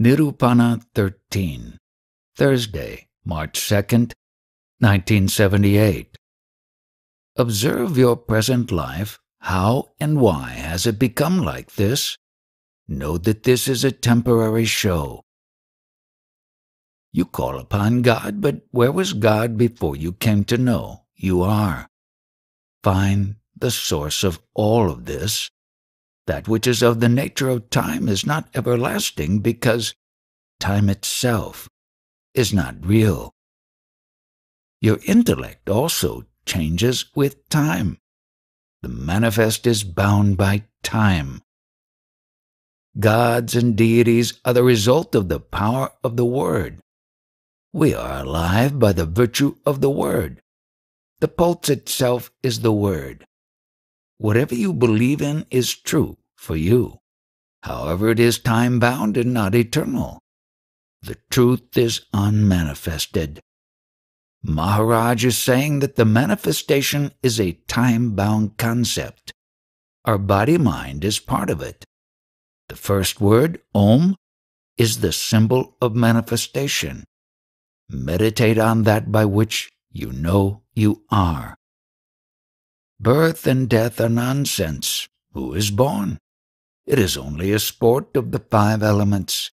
Nirupana 13, Thursday, March 2nd, 1978. Observe your present life. How and why has it become like this? Know that this is a temporary show. You call upon God, but where was God before you came to know you are? Find the source of all of this. That which is of the nature of time is not everlasting because time itself is not real. Your intellect also changes with time. The manifest is bound by time. Gods and deities are the result of the power of the Word. We are alive by the virtue of the Word. The pulse itself is the Word. Whatever you believe in is true for you. However, it is time bound and not eternal. The truth is unmanifested. Maharaj is saying that the manifestation is a time bound concept. Our body mind is part of it. The first word, Om, is the symbol of manifestation. Meditate on that by which you know you are. Birth and death are nonsense. Who is born? It is only a sport of the five elements.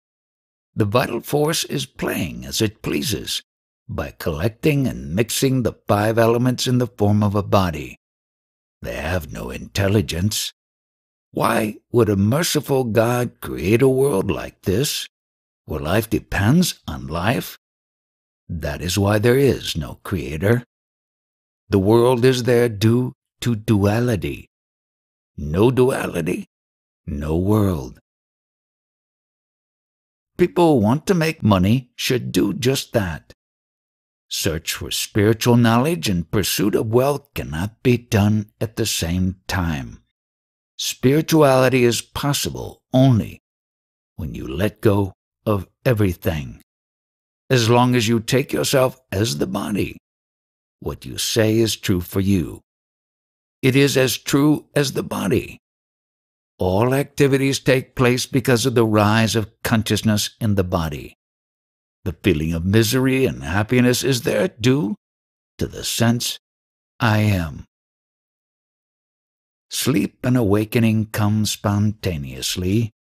The vital force is playing as it pleases by collecting and mixing the five elements in the form of a body. They have no intelligence. Why would a merciful God create a world like this, where life depends on life? That is why there is no creator. The world is there due to duality. No duality, no world. People who want to make money should do just that. Search for spiritual knowledge and pursuit of wealth cannot be done at the same time. Spirituality is possible only when you let go of everything. As long as you take yourself as the body, what you say is true for you. It is as true as the body. All activities take place because of the rise of consciousness in the body. The feeling of misery and happiness is there due to the sense I am. Sleep and awakening come spontaneously.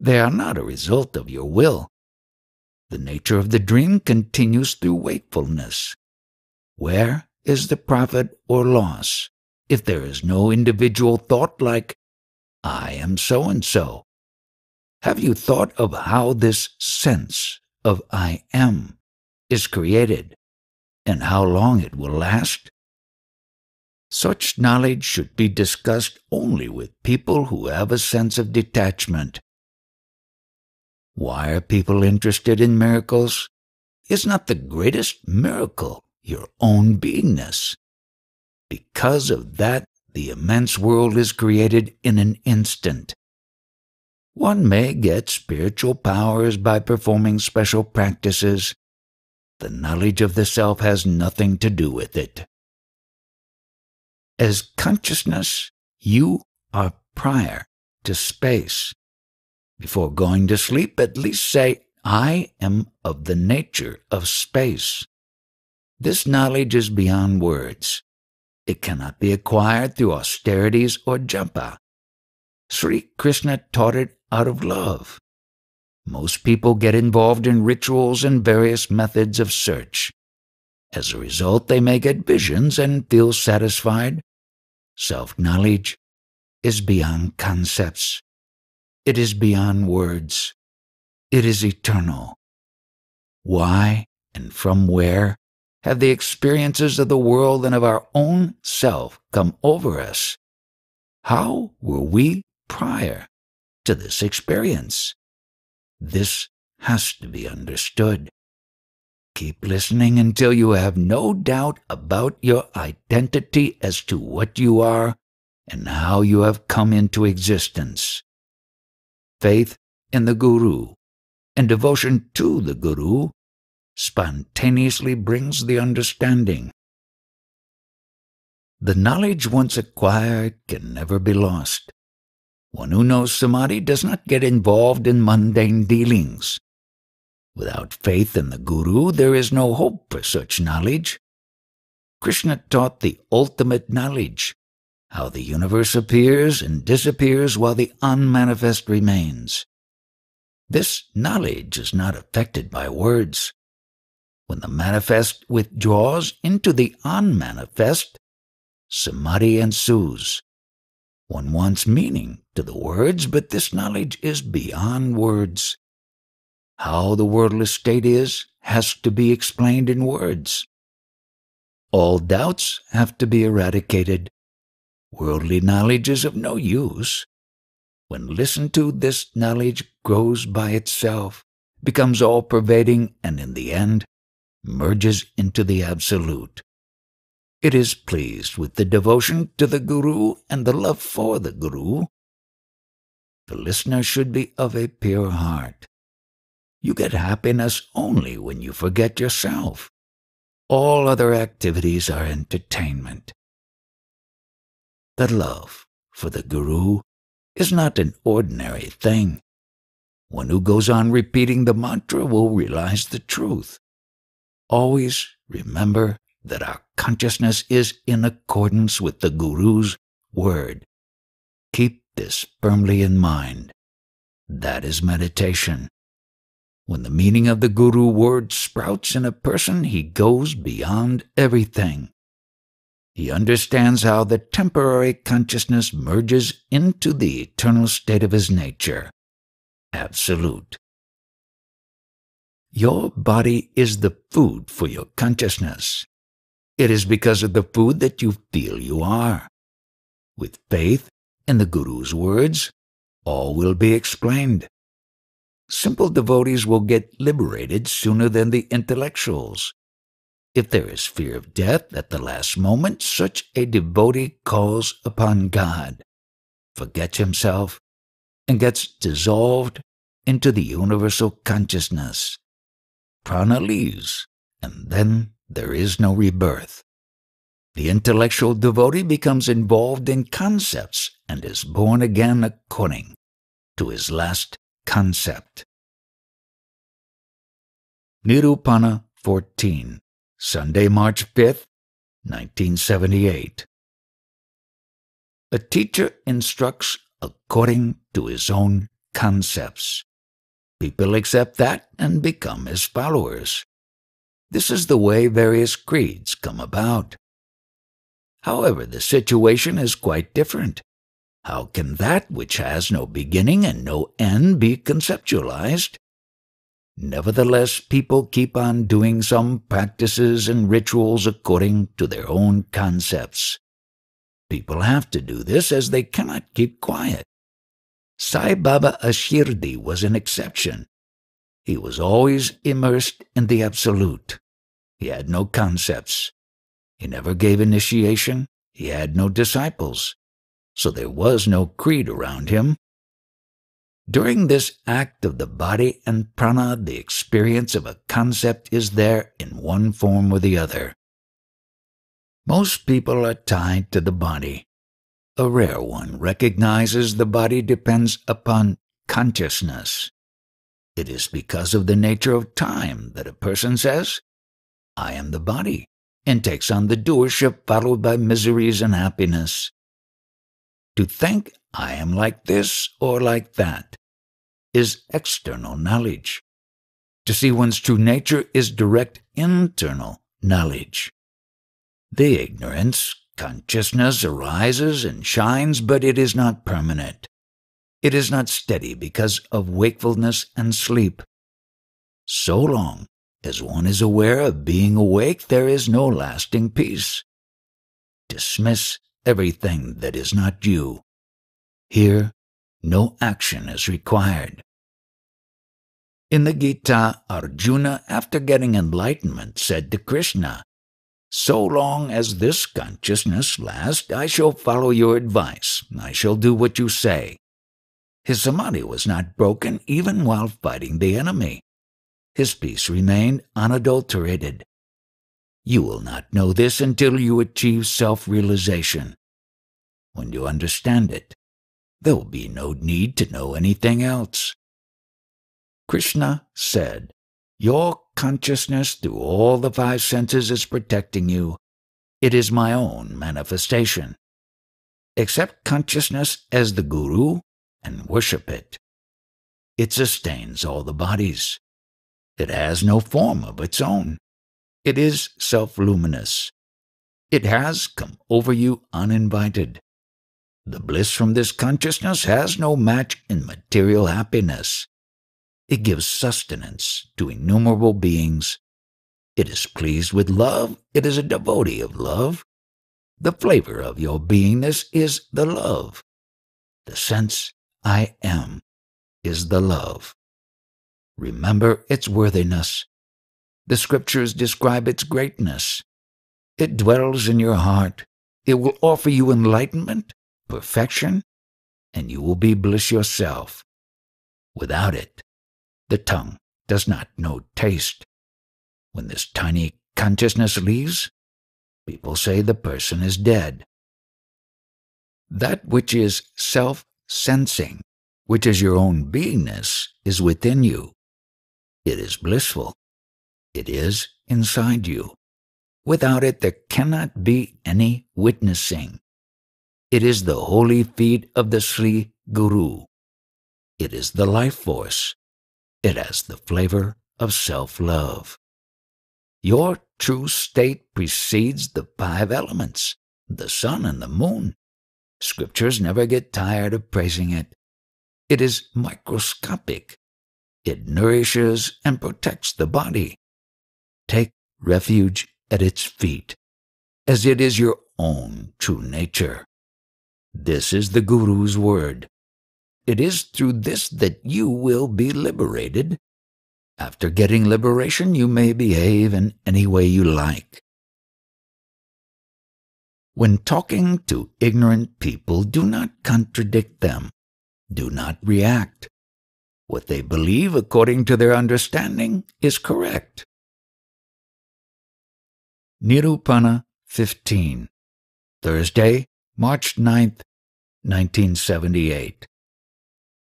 They are not a result of your will. The nature of the dream continues through wakefulness. Where is the profit or loss if there is no individual thought like, I am so and so? Have you thought of how this sense of I am is created and how long it will last? Such knowledge should be discussed only with people who have a sense of detachment. Why are people interested in miracles? Is not the greatest miracle your own beingness? Because of that, the immense world is created in an instant. One may get spiritual powers by performing special practices. The knowledge of the self has nothing to do with it. As consciousness, you are prior to space. Before going to sleep, at least say, I am of the nature of space. This knowledge is beyond words. It cannot be acquired through austerities or japa. Sri Krishna taught it out of love. Most people get involved in rituals and various methods of search. As a result, they may get visions and feel satisfied. Self knowledge is beyond concepts, it is beyond words, it is eternal. Why and from where have the experiences of the world and of our own self come over us? How were we prior to this experience. This has to be understood. Keep listening until you have no doubt about your identity as to what you are and how you have come into existence. Faith in the Guru and devotion to the Guru spontaneously brings the understanding. The knowledge once acquired can never be lost. One who knows samadhi does not get involved in mundane dealings. Without faith in the Guru, there is no hope for such knowledge. Krishna taught the ultimate knowledge, how the universe appears and disappears while the unmanifest remains. This knowledge is not affected by words. When the manifest withdraws into the unmanifest, samadhi ensues. One wants meaning to the words, but this knowledge is beyond words. How the worldly state is has to be explained in words. All doubts have to be eradicated. Worldly knowledge is of no use. When listened to, this knowledge grows by itself, becomes all pervading, and in the end, merges into the Absolute. It is pleased with the devotion to the Guru and the love for the Guru. The listener should be of a pure heart. You get happiness only when you forget yourself. All other activities are entertainment. The love for the Guru is not an ordinary thing. One who goes on repeating the mantra will realize the truth. Always remember that our consciousness is in accordance with the Guru's word. Keep this firmly in mind. That is meditation. When the meaning of the Guru word sprouts in a person, he goes beyond everything. He understands how the temporary consciousness merges into the eternal state of his nature. Absolute. Your body is the food for your consciousness. It is because of the food that you feel you are. With faith in the Guru's words, all will be explained. Simple devotees will get liberated sooner than the intellectuals. If there is fear of death at the last moment, such a devotee calls upon God, forgets himself, and gets dissolved into the universal consciousness. Prana leaves, and then there is no rebirth. The intellectual devotee becomes involved in concepts and is born again according to his last concept. Nirupana 14, Sunday, March 5th, 1978. A teacher instructs according to his own concepts. People accept that and become his followers. This is the way various creeds come about. However, the situation is quite different. How can that which has no beginning and no end be conceptualized? Nevertheless, people keep on doing some practices and rituals according to their own concepts. People have to do this as they cannot keep quiet. Sai Baba of Shirdi was an exception. He was always immersed in the Absolute. He had no concepts. He never gave initiation. He had no disciples. So there was no creed around him. During this act of the body and prana, the experience of a concept is there in one form or the other. Most people are tied to the body. A rare one recognizes the body depends upon consciousness. It is because of the nature of time that a person says, I am the body, and takes on the doership followed by miseries and happiness. To think I am like this or like that is external knowledge. To see one's true nature is direct internal knowledge. The ignorance, consciousness arises and shines, but it is not permanent. It is not steady because of wakefulness and sleep. So long as one is aware of being awake, there is no lasting peace. Dismiss everything that is not you. Here, no action is required. In the Gita, Arjuna, after getting enlightenment, said to Krishna, So long as this consciousness lasts, I shall follow your advice. I shall do what you say. His samadhi was not broken even while fighting the enemy. His peace remained unadulterated. You will not know this until you achieve self realization. When you understand it, there will be no need to know anything else. Krishna said, Your consciousness through all the five senses is protecting you. It is my own manifestation. Accept consciousness as the Guru and worship it. It sustains all the bodies. It has no form of its own. It is self luminous. It has come over you uninvited. The bliss from this consciousness has no match in material happiness. It gives sustenance to innumerable beings. It is pleased with love. It is a devotee of love. The flavor of your beingness is the love. The sense I am is the love. Remember its worthiness. The scriptures describe its greatness. It dwells in your heart. It will offer you enlightenment, perfection, and you will be bliss yourself. Without it, the tongue does not know taste. When this tiny consciousness leaves, people say the person is dead. That which is self sensing which is your own beingness, is within you. It is blissful. It is inside you. Without it, there cannot be any witnessing. It is the holy feet of the Sri Guru. It is the life force. It has the flavor of self love. Your true state precedes the five elements, the sun and the moon. Scriptures never get tired of praising it. It is microscopic. It nourishes and protects the body. Take refuge at its feet, as it is your own true nature. This is the Guru's word. It is through this that you will be liberated. After getting liberation, you may behave in any way you like. When talking to ignorant people, do not contradict them do not react. What they believe according to their understanding is correct. Nirupana 15, Thursday, March 9th, 1978.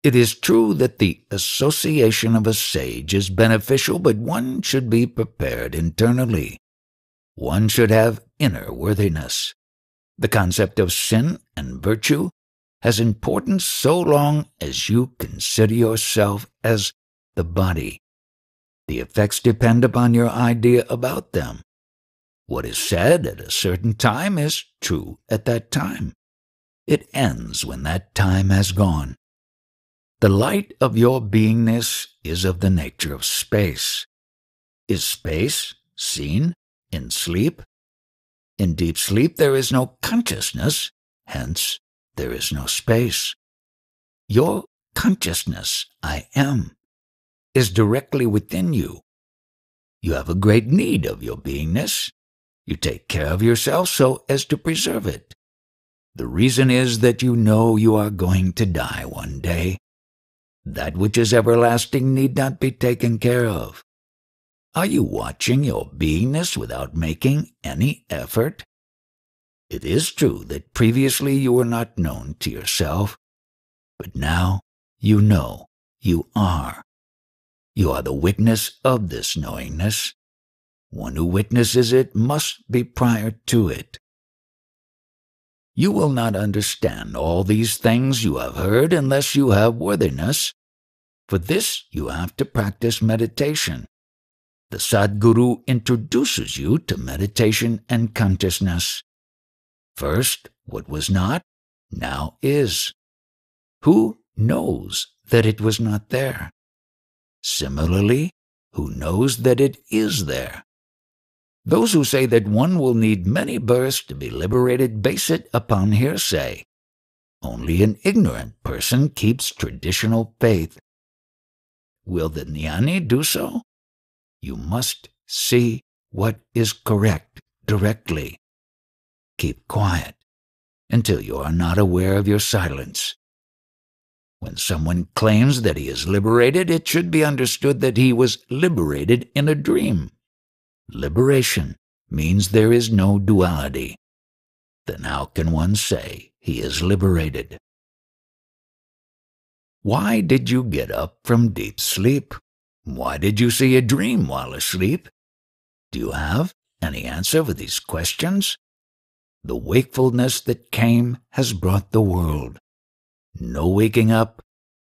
It is true that the association of a sage is beneficial, but one should be prepared internally. One should have inner worthiness. The concept of sin and virtue has importance so long as you consider yourself as the body. The effects depend upon your idea about them. What is said at a certain time is true at that time. It ends when that time has gone. The light of your beingness is of the nature of space. Is space seen in sleep? In deep sleep there is no consciousness, hence there is no space. Your consciousness, I am, is directly within you. You have a great need of your beingness. You take care of yourself so as to preserve it. The reason is that you know you are going to die one day. That which is everlasting need not be taken care of. Are you watching your beingness without making any effort? It is true that previously you were not known to yourself, but now you know you are. You are the witness of this knowingness. One who witnesses it must be prior to it. You will not understand all these things you have heard unless you have worthiness. For this you have to practice meditation. The Sadguru introduces you to meditation and consciousness. First, what was not, now is. Who knows that it was not there? Similarly, who knows that it is there? Those who say that one will need many births to be liberated base it upon hearsay. Only an ignorant person keeps traditional faith. Will the jnani do so? You must see what is correct directly keep quiet until you are not aware of your silence. When someone claims that he is liberated, it should be understood that he was liberated in a dream. Liberation means there is no duality. Then how can one say he is liberated? Why did you get up from deep sleep? Why did you see a dream while asleep? Do you have any answer for these questions? The wakefulness that came has brought the world. No waking up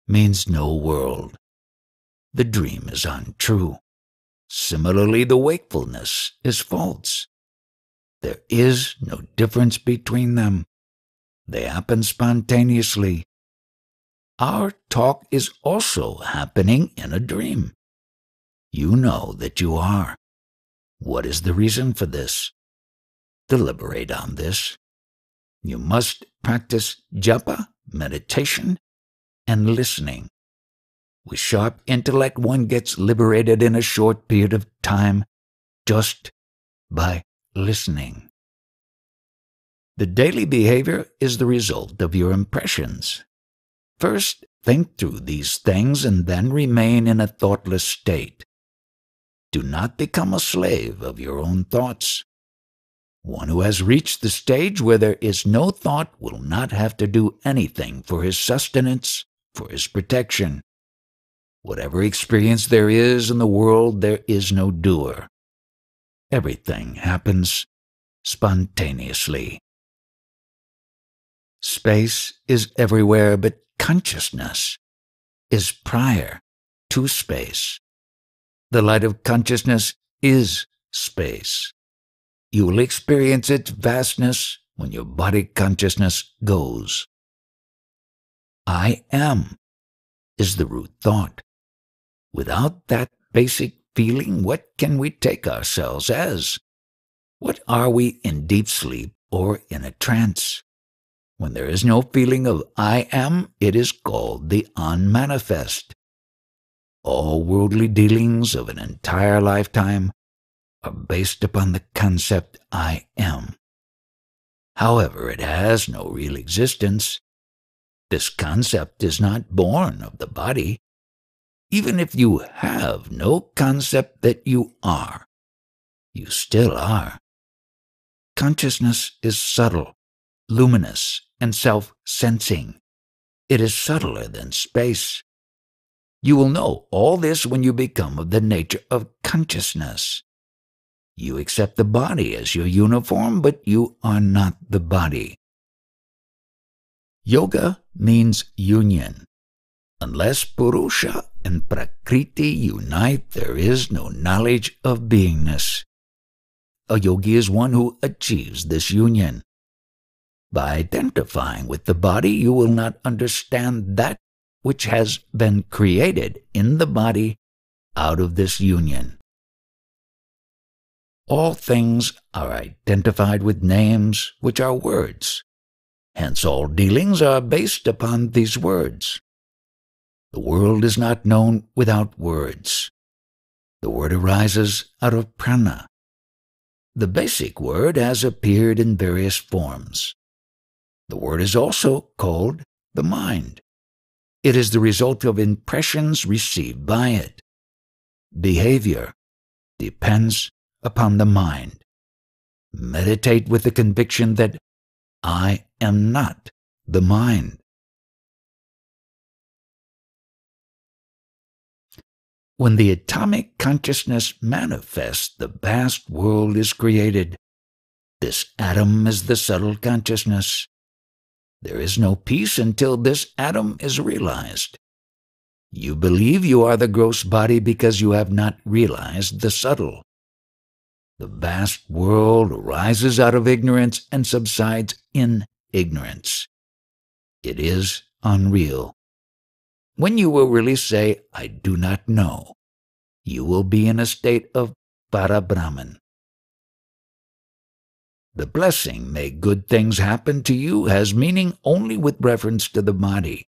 means no world. The dream is untrue. Similarly, the wakefulness is false. There is no difference between them. They happen spontaneously. Our talk is also happening in a dream. You know that you are. What is the reason for this? Deliberate on this. You must practice japa, meditation, and listening. With sharp intellect, one gets liberated in a short period of time just by listening. The daily behavior is the result of your impressions. First, think through these things and then remain in a thoughtless state. Do not become a slave of your own thoughts. One who has reached the stage where there is no thought will not have to do anything for his sustenance, for his protection. Whatever experience there is in the world, there is no doer. Everything happens spontaneously. Space is everywhere, but consciousness is prior to space. The light of consciousness is space. You will experience its vastness when your body consciousness goes. I am is the root thought. Without that basic feeling, what can we take ourselves as? What are we in deep sleep or in a trance? When there is no feeling of I am, it is called the unmanifest. All worldly dealings of an entire lifetime are based upon the concept I am. However, it has no real existence. This concept is not born of the body. Even if you have no concept that you are, you still are. Consciousness is subtle, luminous, and self sensing. It is subtler than space. You will know all this when you become of the nature of consciousness. You accept the body as your uniform, but you are not the body. Yoga means union. Unless Purusha and Prakriti unite, there is no knowledge of beingness. A yogi is one who achieves this union. By identifying with the body, you will not understand that which has been created in the body out of this union. All things are identified with names, which are words. Hence, all dealings are based upon these words. The world is not known without words. The word arises out of prana. The basic word has appeared in various forms. The word is also called the mind. It is the result of impressions received by it. Behavior depends upon the mind. Meditate with the conviction that I am not the mind. When the atomic consciousness manifests, the vast world is created. This atom is the subtle consciousness. There is no peace until this atom is realized. You believe you are the gross body because you have not realized the subtle. The vast world arises out of ignorance and subsides in ignorance. It is unreal. When you will really say, I do not know, you will be in a state of Para Brahman. The blessing, may good things happen to you, has meaning only with reference to the body.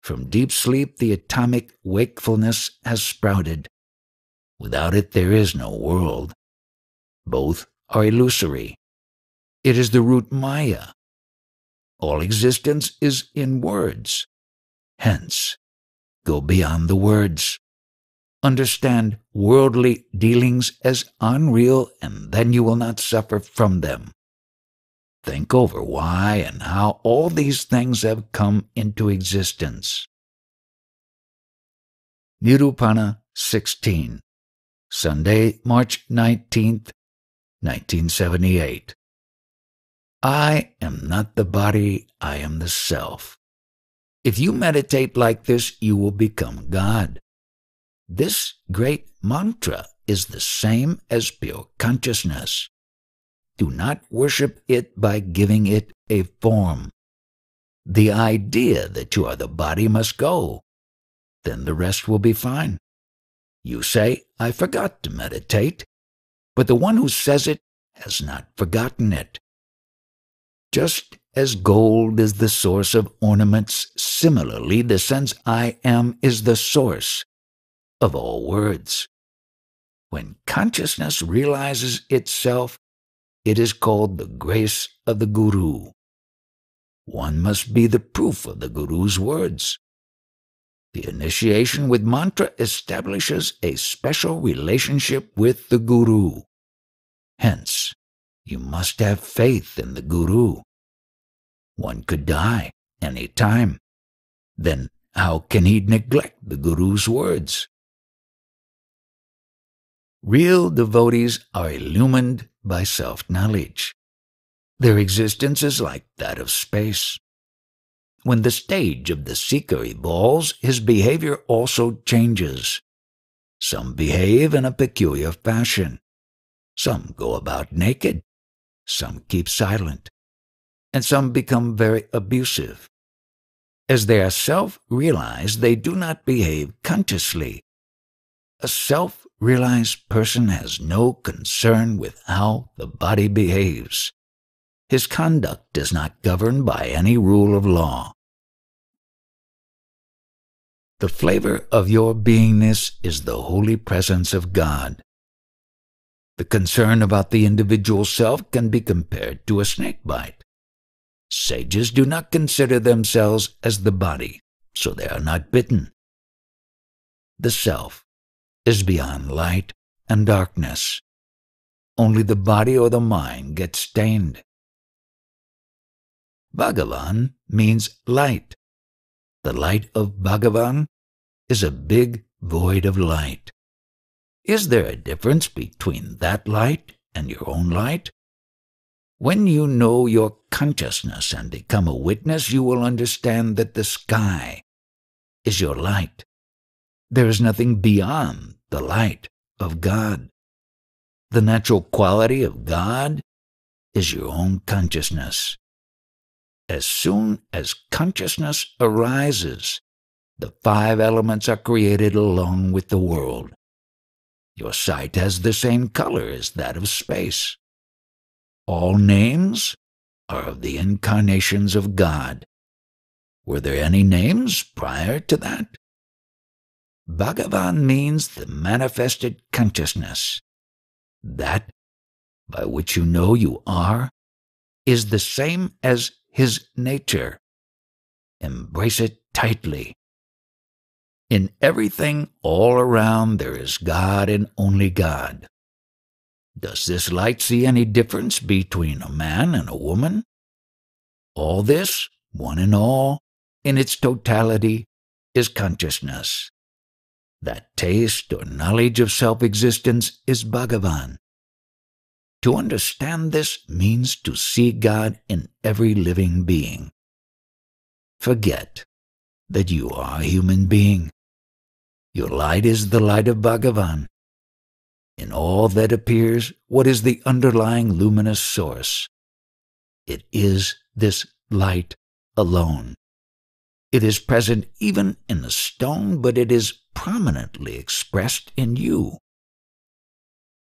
From deep sleep, the atomic wakefulness has sprouted. Without it, there is no world. Both are illusory. It is the root Maya. All existence is in words. Hence, go beyond the words. Understand worldly dealings as unreal, and then you will not suffer from them. Think over why and how all these things have come into existence. Nirupana 16, Sunday, March 19th, 1978. I am not the body, I am the self. If you meditate like this, you will become God. This great mantra is the same as pure consciousness. Do not worship it by giving it a form. The idea that you are the body must go. Then the rest will be fine. You say, I forgot to meditate, but the one who says it has not forgotten it. Just as gold is the source of ornaments, similarly the sense I am is the source of all words. When consciousness realizes itself, it is called the grace of the Guru. One must be the proof of the Guru's words. The initiation with mantra establishes a special relationship with the Guru. Hence, you must have faith in the Guru. One could die any time. Then how can he neglect the Guru's words? Real devotees are illumined by self-knowledge. Their existence is like that of space. When the stage of the seeker evolves, his behavior also changes. Some behave in a peculiar fashion. Some go about naked. Some keep silent. And some become very abusive. As they are self-realized, they do not behave consciously. A self realized person has no concern with how the body behaves. His conduct is not governed by any rule of law. The flavor of your beingness is the holy presence of God. The concern about the individual self can be compared to a snake bite. Sages do not consider themselves as the body, so they are not bitten. The self is beyond light and darkness. Only the body or the mind gets stained. Bhagavan means light. The light of Bhagavan is a big void of light. Is there a difference between that light and your own light? When you know your consciousness and become a witness, you will understand that the sky is your light. There is nothing beyond the light of God. The natural quality of God is your own consciousness. As soon as consciousness arises, the five elements are created along with the world. Your sight has the same color as that of space. All names are of the incarnations of God. Were there any names prior to that? Bhagavan means the manifested consciousness. That by which you know you are is the same as his nature. Embrace it tightly. In everything all around there is God and only God. Does this light see any difference between a man and a woman? All this, one and all, in its totality, is consciousness. That taste or knowledge of self existence is Bhagavan. To understand this means to see God in every living being. Forget that you are a human being. Your light is the light of Bhagavan. In all that appears, what is the underlying luminous source? It is this light alone. It is present even in the stone, but it is prominently expressed in you.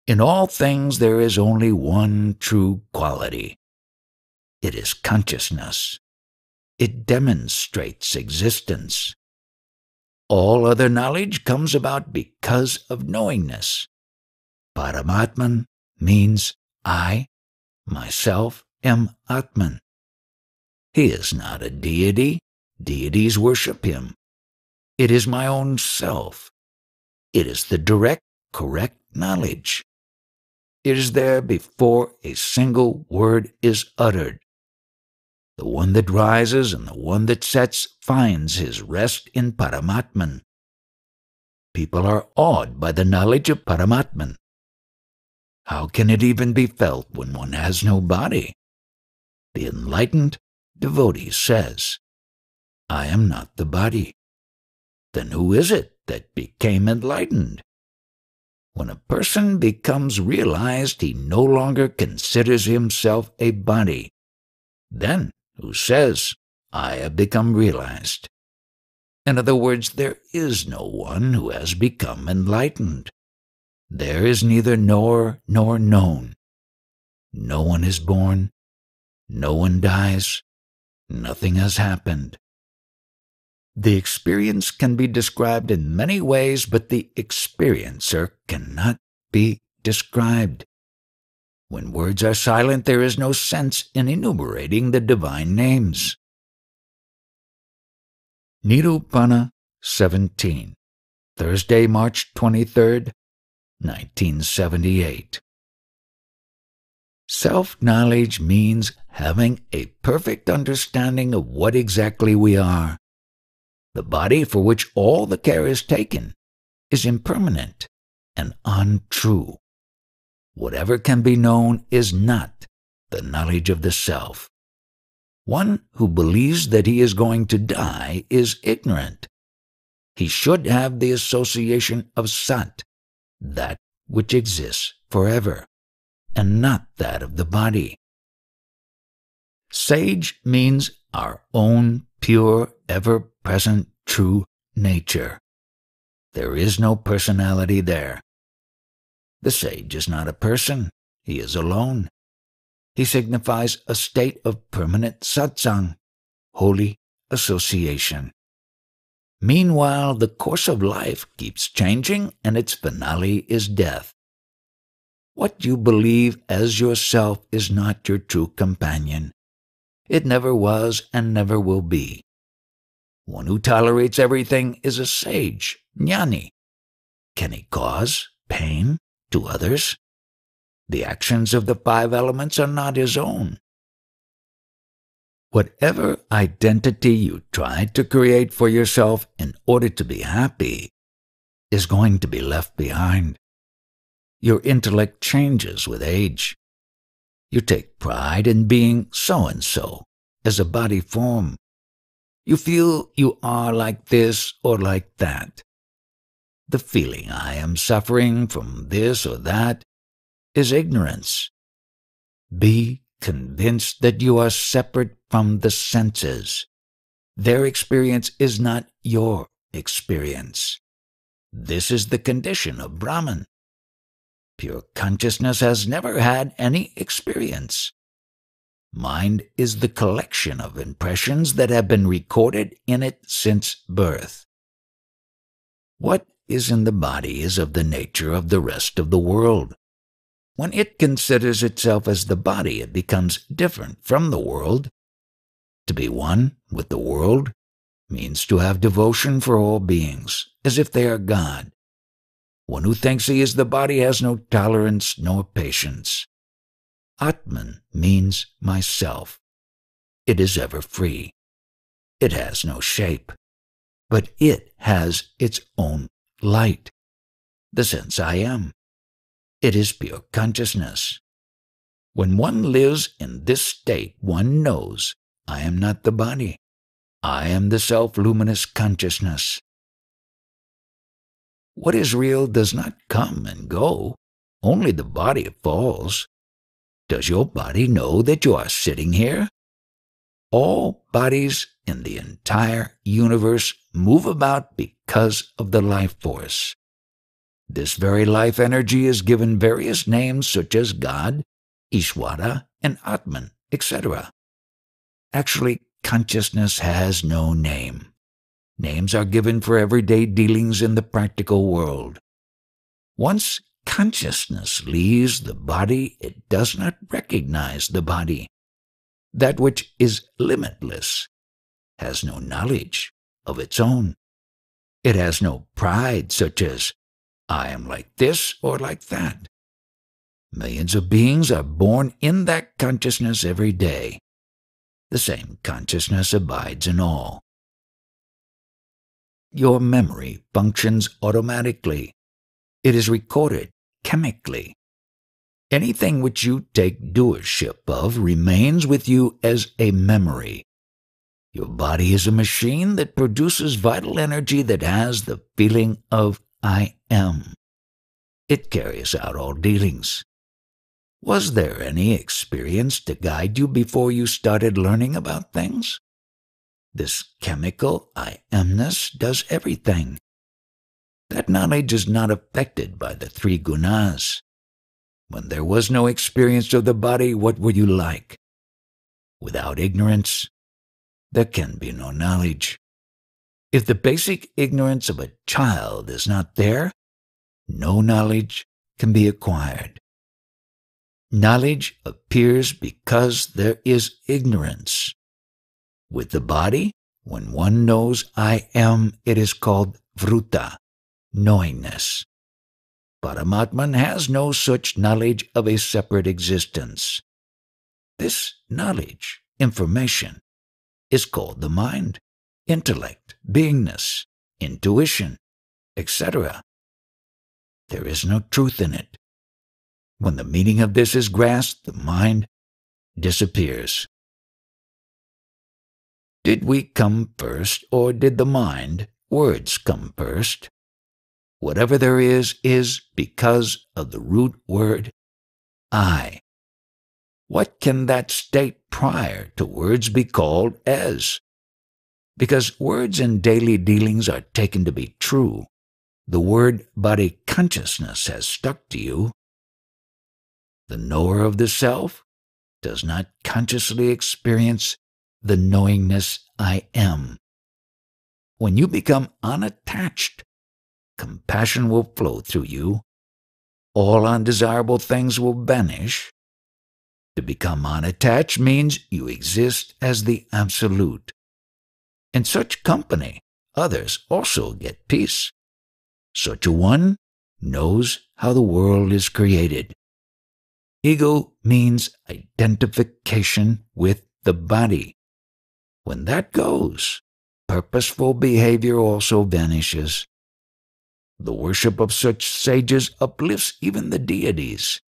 In all things there is only one true quality. It is consciousness. It demonstrates existence. All other knowledge comes about because of knowingness. Paramatman means I, myself, am Atman. He is not a deity, Deities worship him. It is my own self. It is the direct, correct knowledge. It is there before a single word is uttered. The one that rises and the one that sets finds his rest in Paramatman. people are awed by the knowledge of Paramatman. How can it even be felt when one has no body? The enlightened devotee says, I am not the body. Then who is it that became enlightened? When a person becomes realized, he no longer considers himself a body. Then who says, I have become realized? In other words, there is no one who has become enlightened. There is neither knower nor known. No one is born. No one dies. Nothing has happened. The experience can be described in many ways, but the experiencer cannot be described. When words are silent, there is no sense in enumerating the divine names. Nirupana 17, Thursday, March 23rd, 1978. Self knowledge means having a perfect understanding of what exactly we are the body for which all the care is taken is impermanent and untrue. Whatever can be known is not the knowledge of the self. One who believes that he is going to die is ignorant. He should have the association of Sat, that which exists forever, and not that of the body. Sage means our own pure, ever present, true nature. There is no personality there. The sage is not a person, he is alone. He signifies a state of permanent satsang, holy association. Meanwhile, the course of life keeps changing and its finale is death. What you believe as yourself is not your true companion. It never was and never will be. One who tolerates everything is a sage, jnani. Can he cause pain to others? The actions of the five elements are not his own. Whatever identity you try to create for yourself in order to be happy is going to be left behind. Your intellect changes with age. You take pride in being so and so as a body form. You feel you are like this or like that. The feeling I am suffering from this or that is ignorance. Be convinced that you are separate from the senses. Their experience is not your experience. This is the condition of Brahman. Pure consciousness has never had any experience. Mind is the collection of impressions that have been recorded in it since birth. What is in the body is of the nature of the rest of the world. When it considers itself as the body, it becomes different from the world. To be one with the world means to have devotion for all beings, as if they are God. One who thinks he is the body has no tolerance nor patience. Atman means myself. It is ever free. It has no shape, but it has its own light. The sense I am. It is pure consciousness. When one lives in this state, one knows I am not the body. I am the self luminous consciousness. What is real does not come and go, only the body falls. Does your body know that you are sitting here? All bodies in the entire universe move about because of the life force. This very life energy is given various names such as God, Ishwara, and Atman, etc. Actually, consciousness has no name. Names are given for everyday dealings in the practical world. Once consciousness leaves the body, it does not recognize the body. That which is limitless has no knowledge of its own. It has no pride such as, I am like this or like that. Millions of beings are born in that consciousness every day. The same consciousness abides in all. your memory functions automatically. It is recorded chemically. Anything which you take doership of remains with you as a memory. Your body is a machine that produces vital energy that has the feeling of I am. It carries out all dealings. Was there any experience to guide you before you started learning about things? This chemical I amness does everything. That knowledge is not affected by the three gunas. When there was no experience of the body, what were you like? Without ignorance, there can be no knowledge. If the basic ignorance of a child is not there, no knowledge can be acquired. Knowledge appears because there is ignorance. With the body, when one knows I am, it is called vruta, knowingness. Paramatman has no such knowledge of a separate existence. This knowledge, information, is called the mind, intellect, beingness, intuition, etc. There is no truth in it. When the meaning of this is grasped, the mind disappears. Did we come first, or did the mind, words, come first? Whatever there is, is because of the root word I. What can that state prior to words be called as? Because words in daily dealings are taken to be true, the word body consciousness has stuck to you. The knower of the self does not consciously experience the knowingness I am. When you become unattached, compassion will flow through you. All undesirable things will vanish. To become unattached means you exist as the Absolute. In such company, others also get peace. Such a one knows how the world is created. Ego means identification with the body. When that goes, purposeful behavior also vanishes. The worship of such sages uplifts even the deities.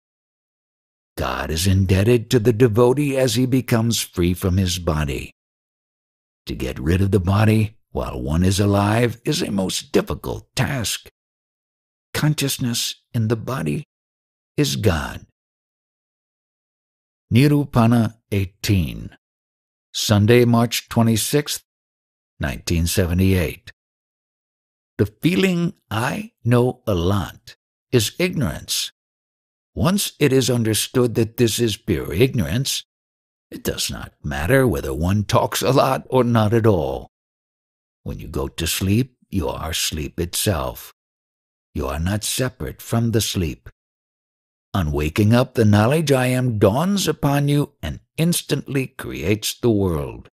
God is indebted to the devotee as he becomes free from his body. To get rid of the body while one is alive is a most difficult task consciousness in the body is God. Nirupana 18, Sunday, March 26, 1978. The feeling I know a lot is ignorance. Once it is understood that this is pure ignorance, it does not matter whether one talks a lot or not at all. When you go to sleep, you are sleep itself. You are not separate from the sleep. On waking up, the knowledge I am dawns upon you and instantly creates the world.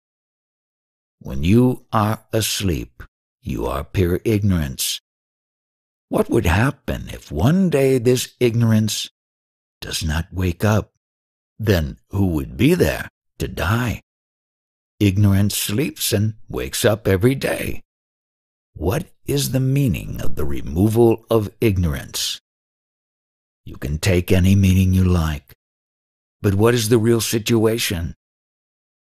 When you are asleep, you are pure ignorance. What would happen if one day this ignorance does not wake up? Then who would be there to die? Ignorance sleeps and wakes up every day. What is the meaning of the removal of ignorance? You can take any meaning you like. But what is the real situation?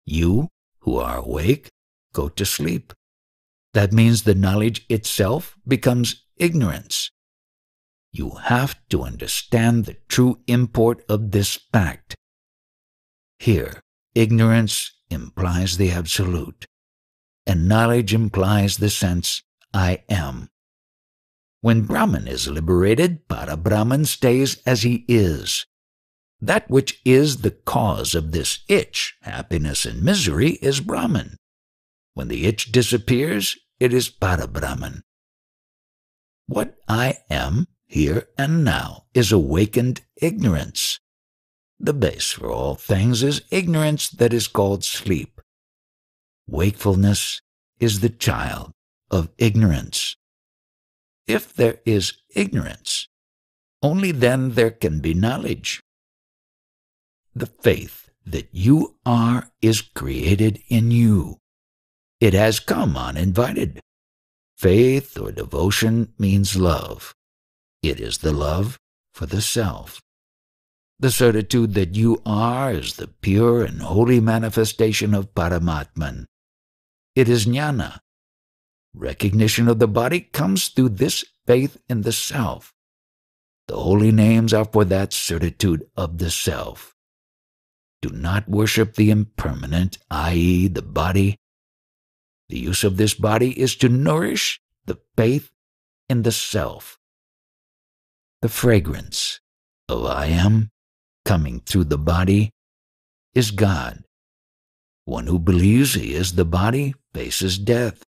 You, who are awake, go to sleep. That means the knowledge itself becomes ignorance. You have to understand the true import of this fact. Here, ignorance implies the absolute, and knowledge implies the sense I am. When Brahman is liberated, Para Brahman stays as he is. That which is the cause of this itch, happiness and misery, is Brahman. When the itch disappears, it is Para Brahman. What I am, here and now, is awakened ignorance. The base for all things is ignorance that is called sleep. Wakefulness is the child of ignorance. If there is ignorance, only then there can be knowledge. The faith that you are is created in you. It has come uninvited. Faith or devotion means love. It is the love for the self. The certitude that you are is the pure and holy manifestation of Paramatman. It is jnana. Recognition of the body comes through this faith in the self. The holy names are for that certitude of the self. Do not worship the impermanent, i.e., the body. The use of this body is to nourish the faith in the self. The fragrance of I am coming through the body is God. One who believes he is the body faces death.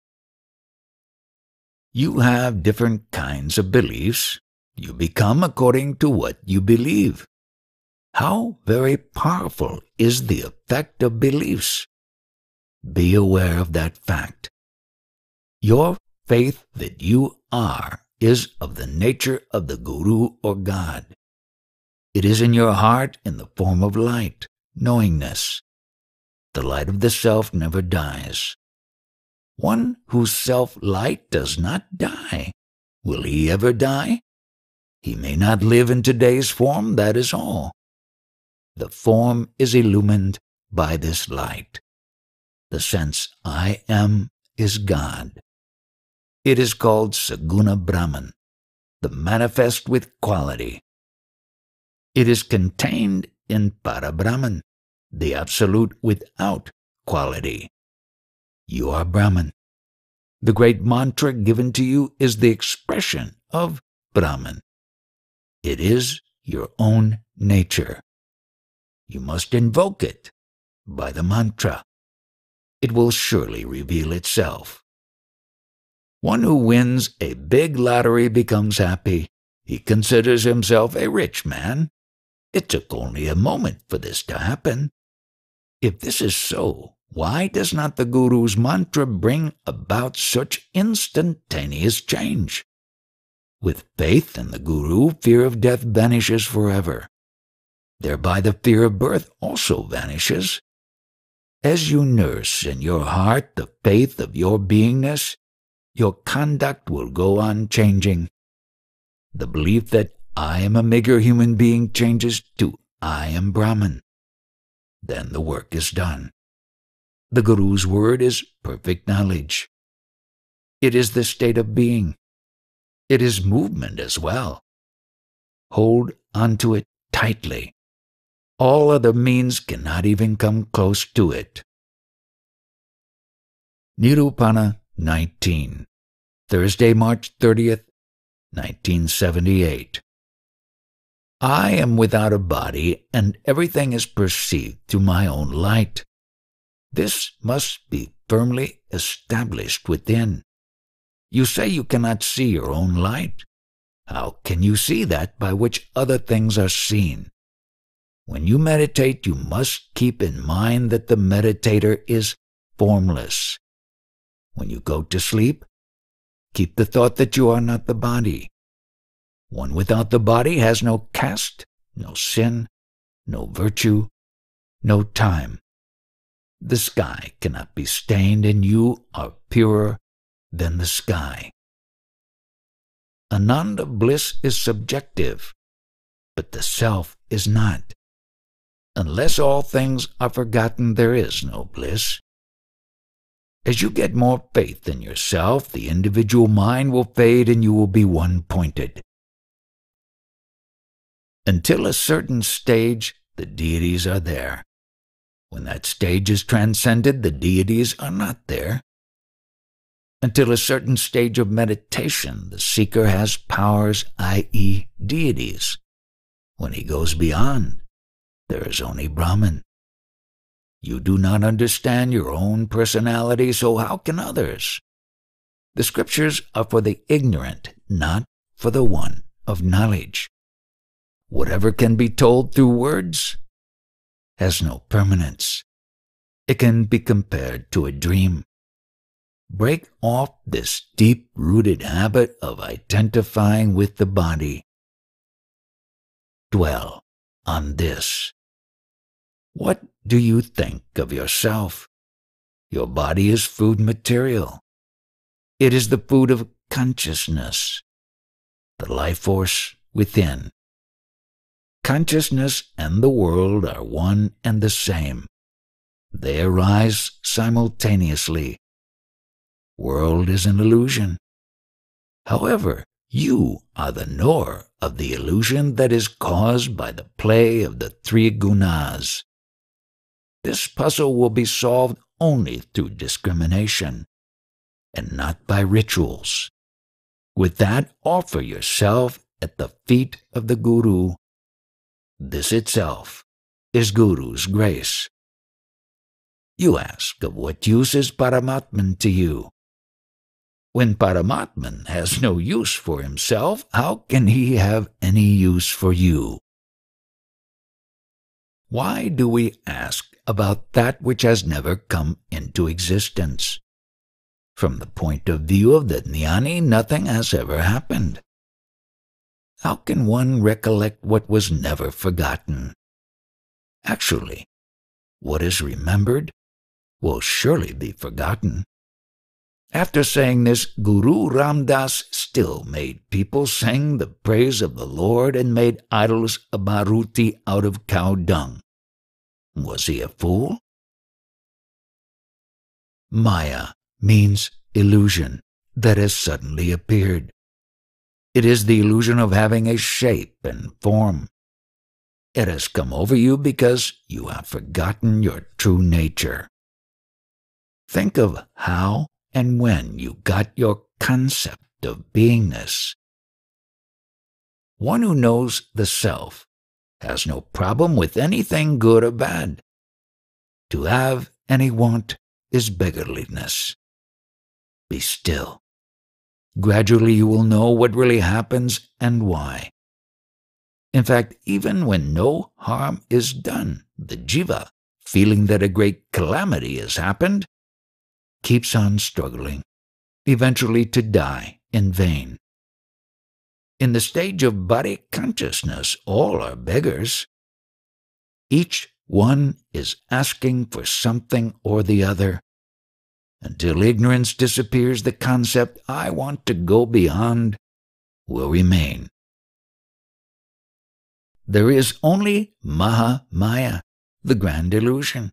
You have different kinds of beliefs. You become according to what you believe. How very powerful is the effect of beliefs. Be aware of that fact. Your faith that you are is of the nature of the Guru or God. It is in your heart in the form of light, knowingness. The light of the self never dies. One whose self light does not die, will he ever die? He may not live in today's form, that is all. The form is illumined by this light. The sense I am is God. It is called Saguna Brahman, the manifest with quality. It is contained in Parabrahman, the absolute without quality. You are Brahman. The great mantra given to you is the expression of Brahman. It is your own nature. You must invoke it by the mantra. It will surely reveal itself. One who wins a big lottery becomes happy. He considers himself a rich man. It took only a moment for this to happen. If this is so, why does not the Guru's mantra bring about such instantaneous change? With faith in the Guru, fear of death vanishes forever. Thereby the fear of birth also vanishes. As you nurse in your heart the faith of your beingness, your conduct will go on changing. The belief that I am a meager human being changes to I am Brahman. Then the work is done. The Guru's word is perfect knowledge. It is the state of being. It is movement as well. Hold onto it tightly. All other means cannot even come close to it. Nirupana 19, Thursday, March 30th, 1978. I am without a body, and everything is perceived through my own light. This must be firmly established within. You say you cannot see your own light. How can you see that by which other things are seen? When you meditate, you must keep in mind that the meditator is formless. When you go to sleep, keep the thought that you are not the body. One without the body has no caste, no sin, no virtue, no time. The sky cannot be stained, and you are purer than the sky. Ananda bliss is subjective, but the self is not. Unless all things are forgotten, there is no bliss. As you get more faith in yourself, the individual mind will fade and you will be one pointed. Until a certain stage, the deities are there. When that stage is transcended, the deities are not there. Until a certain stage of meditation, the seeker has powers, i.e., deities. When he goes beyond, there is only Brahman. You do not understand your own personality, so how can others? The scriptures are for the ignorant, not for the one of knowledge. Whatever can be told through words has no permanence. It can be compared to a dream. Break off this deep rooted habit of identifying with the body. Dwell on this. What do you think of yourself? Your body is food material. It is the food of consciousness, the life force within. Consciousness and the world are one and the same. They arise simultaneously. World is an illusion. However, you are the knower of the illusion that is caused by the play of the three gunas. This puzzle will be solved only through discrimination and not by rituals. With that, offer yourself at the feet of the Guru. This itself is Guru's grace. You ask of what use is Paramatman to you? When Paramatman has no use for himself, how can he have any use for you? Why do we ask about that which has never come into existence? From the point of view of the jnani, nothing has ever happened. How can one recollect what was never forgotten? Actually, what is remembered will surely be forgotten. After saying this, Guru Ram Das still made people sing the praise of the Lord and made idols of Maruti out of cow dung. Was he a fool? Maya means illusion that has suddenly appeared. It is the illusion of having a shape and form. It has come over you because you have forgotten your true nature. Think of how and when you got your concept of beingness. One who knows the self has no problem with anything good or bad. To have any want is beggarliness. Be still. Gradually you will know what really happens and why. In fact, even when no harm is done, the jiva, feeling that a great calamity has happened, keeps on struggling, eventually to die in vain. In the stage of body consciousness, all are beggars. Each one is asking for something or the other, until ignorance disappears, the concept, I want to go beyond, will remain. There is only Maha Maya, the grand illusion.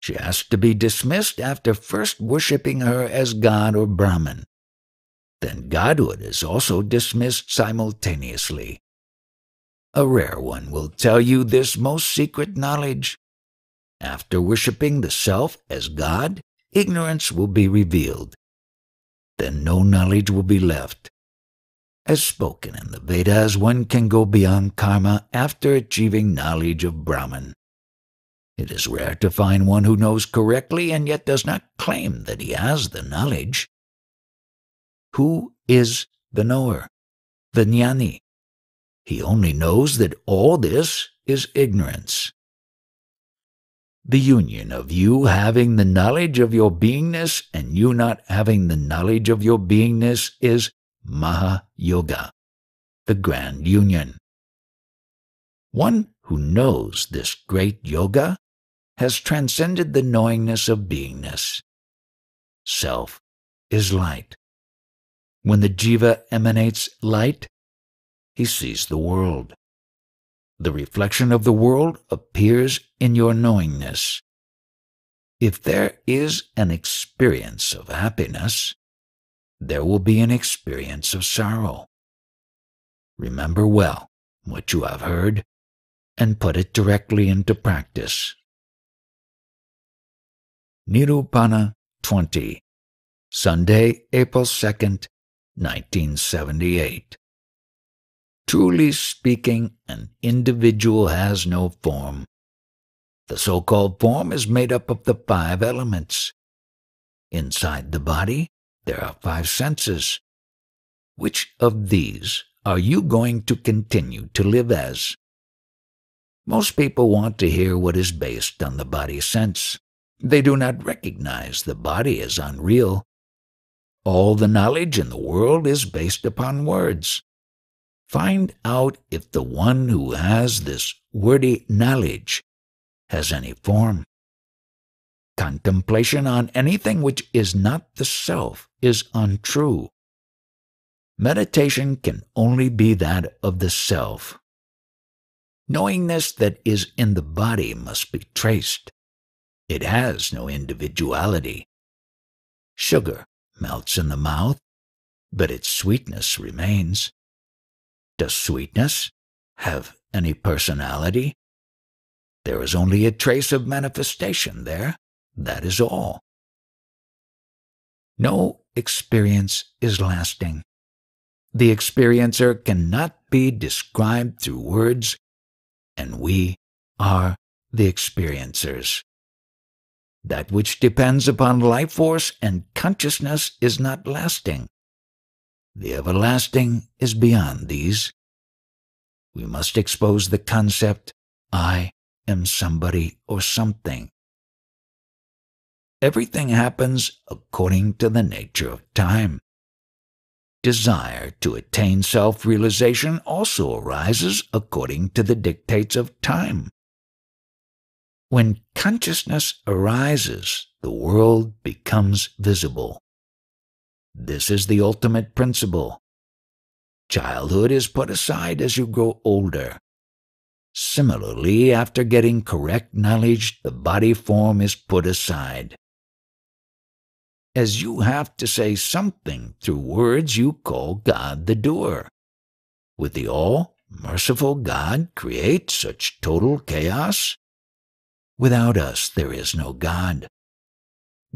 She has to be dismissed after first worshipping her as God or Brahman. Then Godhood is also dismissed simultaneously. A rare one will tell you this most secret knowledge. After worshipping the self as God, ignorance will be revealed. Then no knowledge will be left. As spoken in the Vedas, one can go beyond karma after achieving knowledge of Brahman. It is rare to find one who knows correctly and yet does not claim that he has the knowledge. Who is the knower? The jnani. He only knows that all this is ignorance the union of you having the knowledge of your beingness and you not having the knowledge of your beingness is Maha Yoga, the grand union. One who knows this great yoga has transcended the knowingness of beingness. Self is light. When the jiva emanates light, he sees the world. The reflection of the world appears in your knowingness. If there is an experience of happiness, there will be an experience of sorrow. Remember well what you have heard and put it directly into practice. Nirupana 20, Sunday, April 2nd, 1978. Truly speaking, an individual has no form. The so called form is made up of the five elements. Inside the body, there are five senses. Which of these are you going to continue to live as? Most people want to hear what is based on the body sense. They do not recognize the body as unreal. All the knowledge in the world is based upon words. Find out if the one who has this wordy knowledge has any form. contemplation on anything which is not the self is untrue. Meditation can only be that of the self. Knowingness that is in the body must be traced. It has no individuality. Sugar melts in the mouth, but its sweetness remains. Does sweetness have any personality? There is only a trace of manifestation there. That is all. No experience is lasting. The experiencer cannot be described through words, and we are the experiencers. That which depends upon life force and consciousness is not lasting. The everlasting is beyond these. We must expose the concept, I am somebody or something. Everything happens according to the nature of time. Desire to attain self realization also arises according to the dictates of time. When consciousness arises, the world becomes visible. This is the ultimate principle. Childhood is put aside as you grow older. Similarly, after getting correct knowledge, the body form is put aside. As you have to say something through words you call God the doer. Would the all merciful God create such total chaos? Without us, there is no God.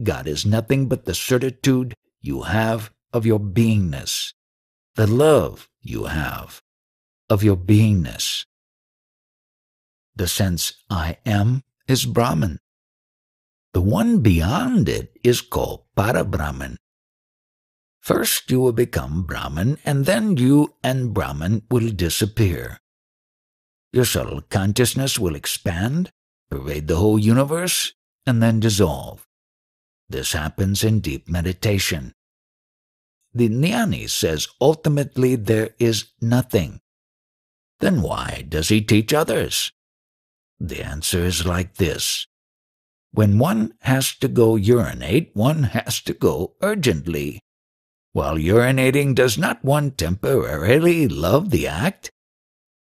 God is nothing but the certitude you have of your beingness, the love you have of your beingness. The sense I am is Brahman. The one beyond it is called Para-Brahman. First you will become Brahman, and then you and Brahman will disappear. Your subtle consciousness will expand, pervade the whole universe, and then dissolve. This happens in deep meditation. The Jnani says ultimately there is nothing. Then why does he teach others? The answer is like this. When one has to go urinate, one has to go urgently. While urinating, does not one temporarily love the act?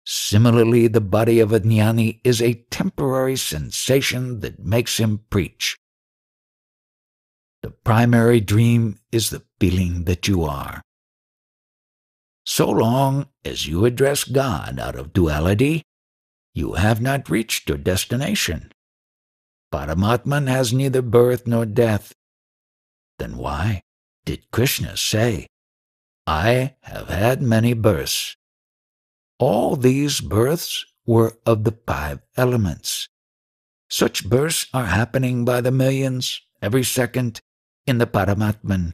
Similarly, the body of a jnani is a temporary sensation that makes him preach. The primary dream is the feeling that you are. So long as you address God out of duality, you have not reached your destination. Paramatman has neither birth nor death. Then why did Krishna say, I have had many births? All these births were of the five elements. Such births are happening by the millions every second in the Paramatman.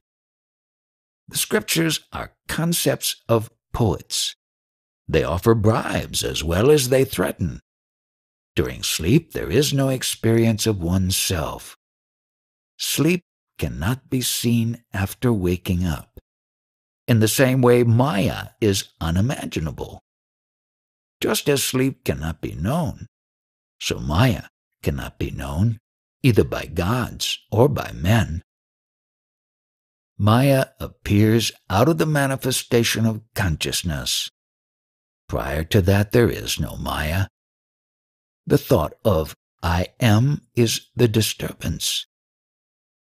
The scriptures are concepts of poets. They offer bribes as well as they threaten. During sleep, there is no experience of oneself. Sleep cannot be seen after waking up. In the same way, Maya is unimaginable. Just as sleep cannot be known, so Maya cannot be known either by gods or by men. Maya appears out of the manifestation of consciousness. Prior to that, there is no Maya. The thought of I am is the disturbance.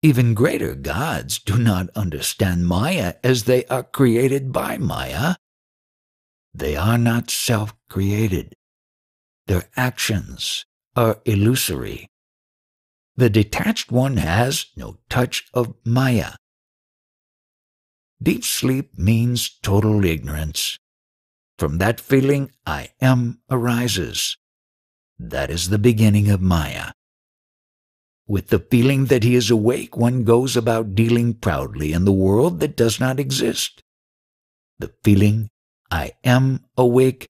Even greater gods do not understand Maya as they are created by Maya. They are not self created. Their actions are illusory. The detached one has no touch of Maya. Deep sleep means total ignorance. From that feeling, I am arises. That is the beginning of Maya. With the feeling that he is awake, one goes about dealing proudly in the world that does not exist. The feeling, I am awake,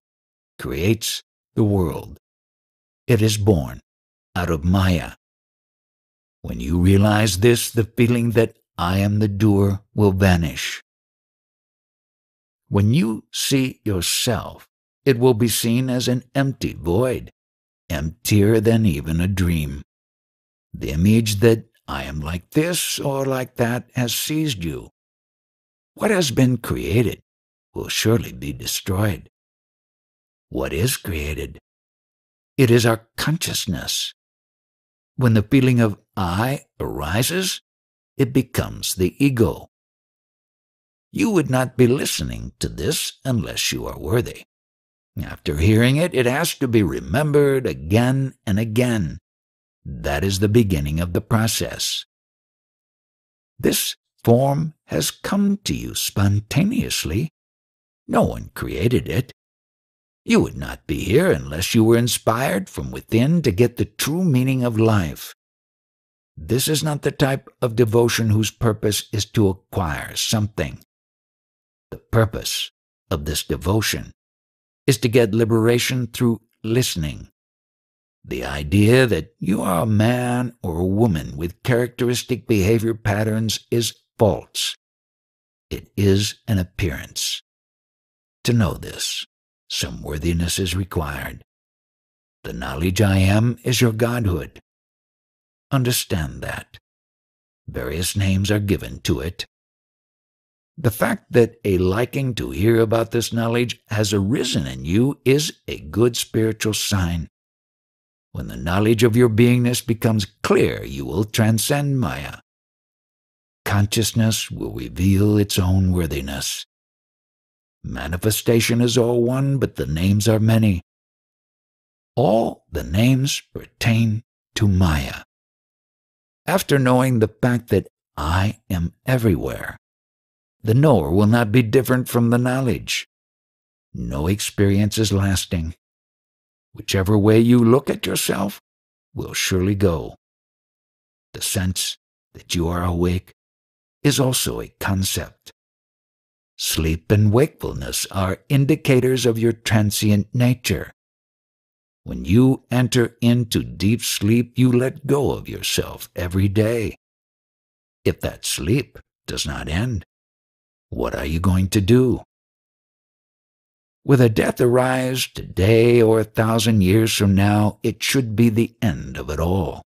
creates the world. It is born out of Maya. When you realize this, the feeling that I am the doer will vanish. When you see yourself, it will be seen as an empty void, emptier than even a dream. The image that I am like this or like that has seized you. What has been created will surely be destroyed. What is created? It is our consciousness. When the feeling of I arises, it becomes the ego. You would not be listening to this unless you are worthy. After hearing it, it has to be remembered again and again. That is the beginning of the process. This form has come to you spontaneously. No one created it. You would not be here unless you were inspired from within to get the true meaning of life. This is not the type of devotion whose purpose is to acquire something. The purpose of this devotion is to get liberation through listening. The idea that you are a man or a woman with characteristic behavior patterns is false. It is an appearance. To know this, some worthiness is required. The knowledge I am is your godhood. Understand that. Various names are given to it the fact that a liking to hear about this knowledge has arisen in you is a good spiritual sign. When the knowledge of your beingness becomes clear, you will transcend Maya. Consciousness will reveal its own worthiness. Manifestation is all one, but the names are many. All the names pertain to Maya. After knowing the fact that I am everywhere, the knower will not be different from the knowledge. No experience is lasting. Whichever way you look at yourself will surely go. The sense that you are awake is also a concept. Sleep and wakefulness are indicators of your transient nature. When you enter into deep sleep, you let go of yourself every day. If that sleep does not end, what are you going to do? Whether death arrives today or a thousand years from now, it should be the end of it all.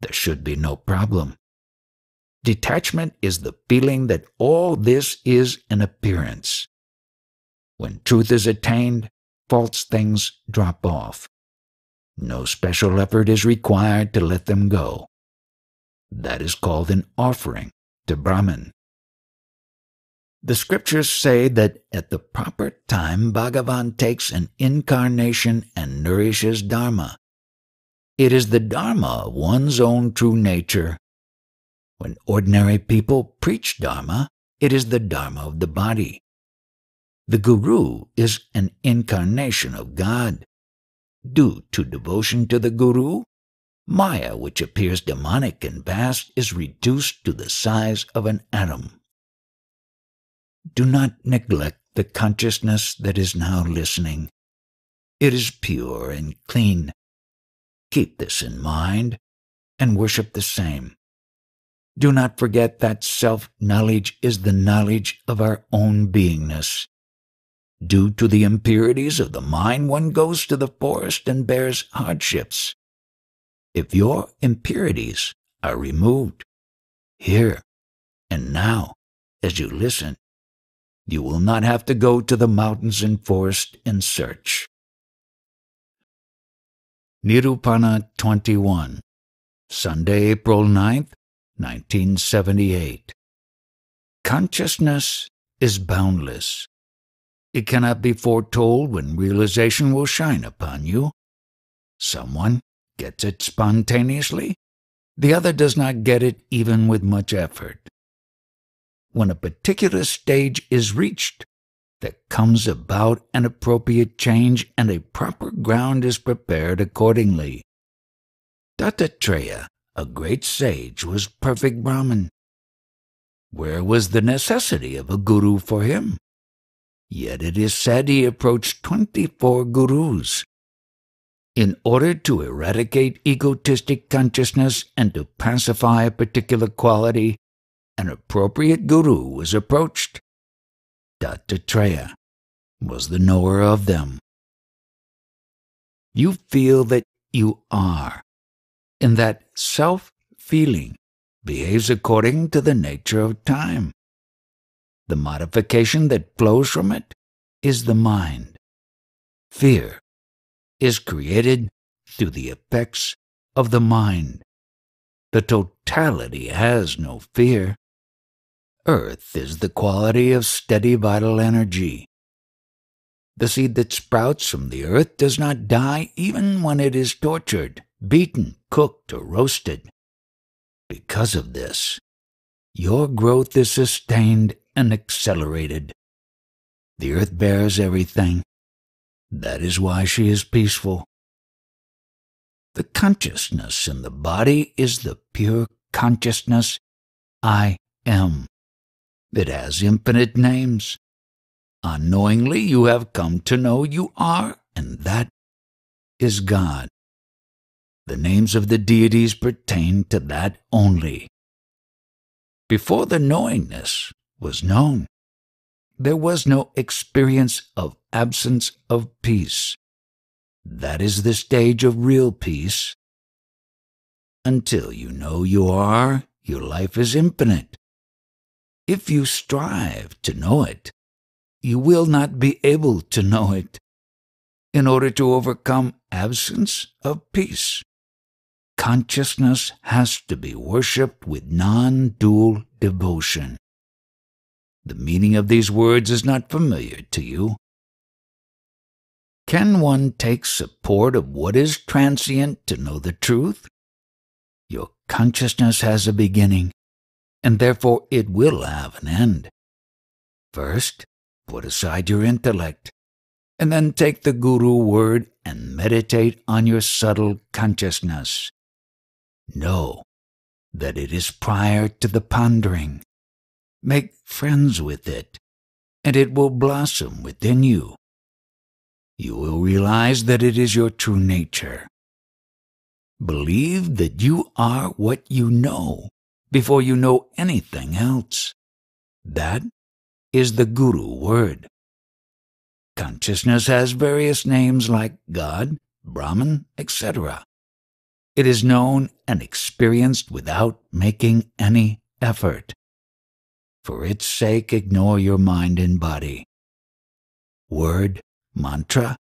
There should be no problem. Detachment is the feeling that all this is an appearance. When truth is attained, false things drop off. No special effort is required to let them go. That is called an offering to Brahman. The scriptures say that at the proper time Bhagavan takes an incarnation and nourishes Dharma. It is the Dharma of one's own true nature. When ordinary people preach Dharma, it is the Dharma of the body. The Guru is an incarnation of God. Due to devotion to the Guru, Maya, which appears demonic and vast, is reduced to the size of an atom. Do not neglect the consciousness that is now listening. It is pure and clean. Keep this in mind and worship the same. Do not forget that self knowledge is the knowledge of our own beingness. Due to the impurities of the mind, one goes to the forest and bears hardships. If your impurities are removed, here and now, as you listen, you will not have to go to the mountains and forest in search. Nirupana 21, Sunday, April 9th, 1978. Consciousness is boundless. It cannot be foretold when realization will shine upon you. Someone gets it spontaneously, the other does not get it even with much effort when a particular stage is reached, there comes about an appropriate change and a proper ground is prepared accordingly. Dattatreya, a great sage, was perfect Brahman. Where was the necessity of a guru for him? Yet it is said he approached twenty-four gurus. In order to eradicate egotistic consciousness and to pacify a particular quality, an appropriate guru was approached. Dattatreya was the knower of them. You feel that you are, in that self feeling behaves according to the nature of time. The modification that flows from it is the mind. Fear is created through the effects of the mind. The totality has no fear. Earth is the quality of steady vital energy. The seed that sprouts from the earth does not die even when it is tortured, beaten, cooked, or roasted. Because of this, your growth is sustained and accelerated. The earth bears everything. That is why she is peaceful. The consciousness in the body is the pure consciousness I am. It has infinite names. Unknowingly, you have come to know you are, and that is God. The names of the deities pertain to that only. Before the knowingness was known, there was no experience of absence of peace. That is the stage of real peace. Until you know you are, your life is infinite. If you strive to know it, you will not be able to know it in order to overcome absence of peace. Consciousness has to be worshipped with non dual devotion. The meaning of these words is not familiar to you. Can one take support of what is transient to know the truth? Your consciousness has a beginning, and therefore it will have an end. First, put aside your intellect, and then take the Guru word and meditate on your subtle consciousness. Know that it is prior to the pondering. Make friends with it, and it will blossom within you. You will realize that it is your true nature. Believe that you are what you know before you know anything else. That is the Guru word. Consciousness has various names like God, Brahman, etc. It is known and experienced without making any effort. For its sake, ignore your mind and body. Word, mantra,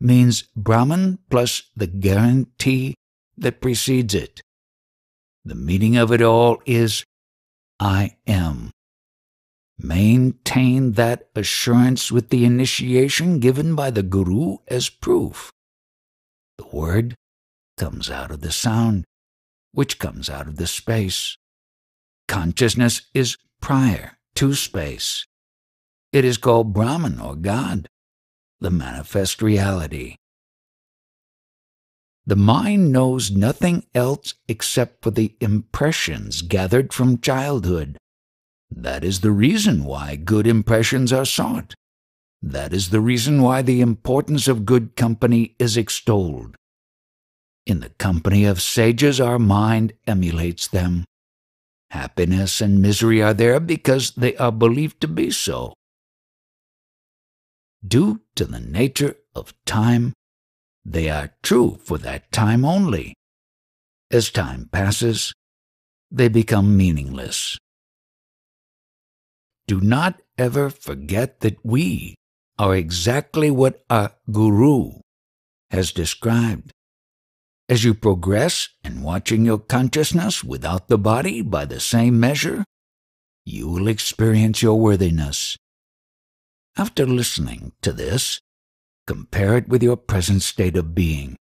means Brahman plus the guarantee that precedes it. The meaning of it all is I am. Maintain that assurance with the initiation given by the Guru as proof. The word comes out of the sound, which comes out of the space. Consciousness is prior to space. It is called Brahman or God, the manifest reality. The mind knows nothing else except for the impressions gathered from childhood. That is the reason why good impressions are sought. That is the reason why the importance of good company is extolled. In the company of sages, our mind emulates them. Happiness and misery are there because they are believed to be so. Due to the nature of time, they are true for that time only. As time passes, they become meaningless. Do not ever forget that we are exactly what our Guru has described. As you progress in watching your consciousness without the body by the same measure, you will experience your worthiness. After listening to this, compare it with your present state of being.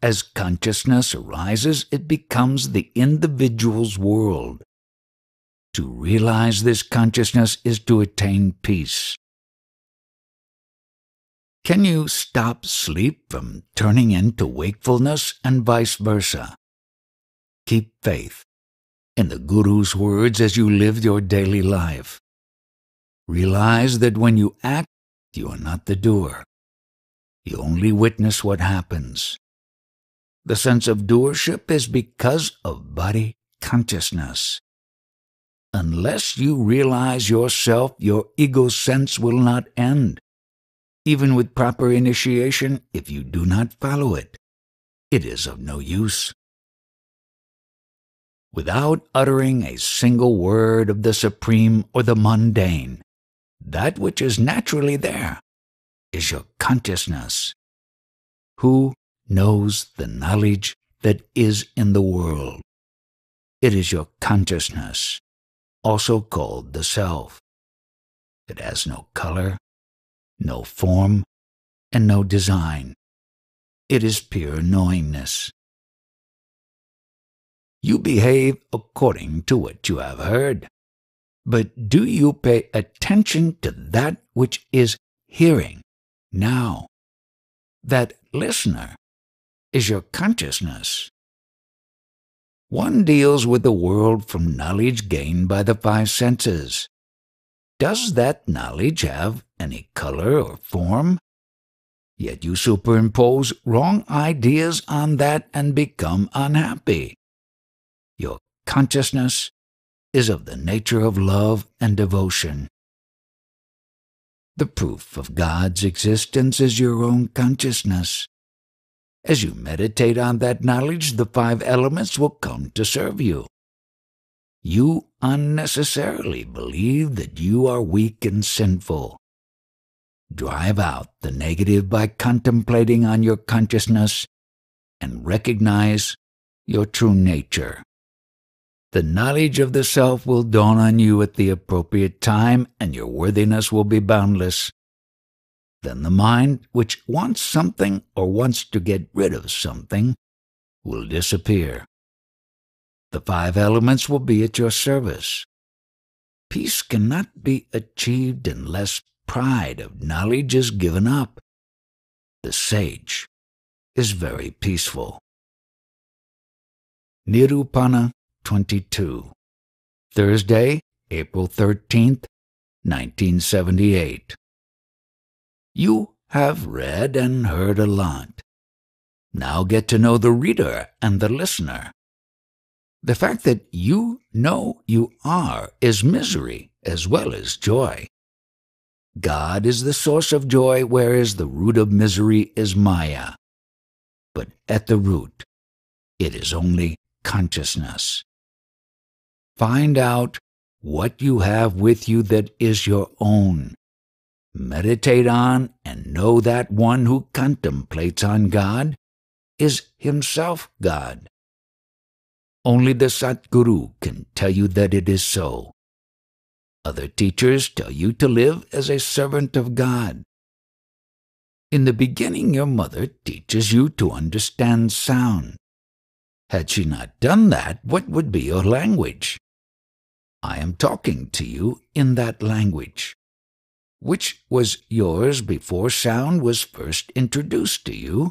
As consciousness arises, it becomes the individual's world. To realize this consciousness is to attain peace. Can you stop sleep from turning into wakefulness and vice versa? Keep faith in the Guru's words as you live your daily life. Realize that when you act, you are not the doer. You only witness what happens. The sense of doership is because of body consciousness. Unless you realize yourself, your ego sense will not end. Even with proper initiation, if you do not follow it, it is of no use. without uttering a single word of the supreme or the mundane. That which is naturally there is your consciousness. Who knows the knowledge that is in the world? It is your consciousness, also called the self. It has no color, no form, and no design. It is pure knowingness. You behave according to what you have heard. But do you pay attention to that which is hearing now? That listener is your consciousness. One deals with the world from knowledge gained by the five senses. Does that knowledge have any color or form? Yet you superimpose wrong ideas on that and become unhappy. Your consciousness is of the nature of love and devotion. The proof of God's existence is your own consciousness. As you meditate on that knowledge, the five elements will come to serve you. You unnecessarily believe that you are weak and sinful. Drive out the negative by contemplating on your consciousness and recognize your true nature. The knowledge of the self will dawn on you at the appropriate time, and your worthiness will be boundless. Then the mind, which wants something or wants to get rid of something, will disappear. The five elements will be at your service. Peace cannot be achieved unless pride of knowledge is given up. The sage is very peaceful. Nirupana 22. Thursday, April 13th, 1978. You have read and heard a lot. Now get to know the reader and the listener. The fact that you know you are is misery as well as joy. God is the source of joy, whereas the root of misery is Maya. But at the root, it is only consciousness. Find out what you have with you that is your own. Meditate on and know that one who contemplates on God is himself God. Only the Satguru can tell you that it is so. Other teachers tell you to live as a servant of God. In the beginning, your mother teaches you to understand sound. Had she not done that, what would be your language? I am talking to you in that language, which was yours before sound was first introduced to you.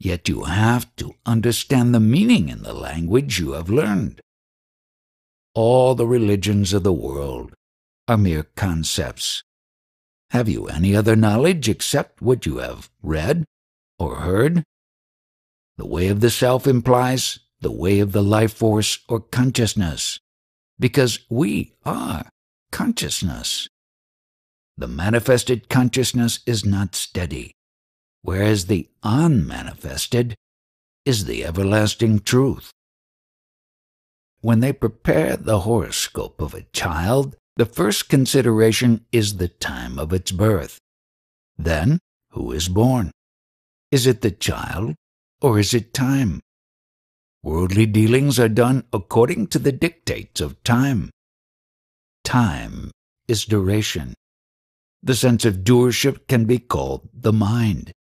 Yet you have to understand the meaning in the language you have learned. All the religions of the world are mere concepts. Have you any other knowledge except what you have read or heard? The way of the self implies the way of the life force or consciousness because we are consciousness. The manifested consciousness is not steady, whereas the unmanifested is the everlasting truth. When they prepare the horoscope of a child, the first consideration is the time of its birth. Then, who is born? Is it the child or is it time? Worldly dealings are done according to the dictates of time. Time is duration. The sense of doership can be called the mind.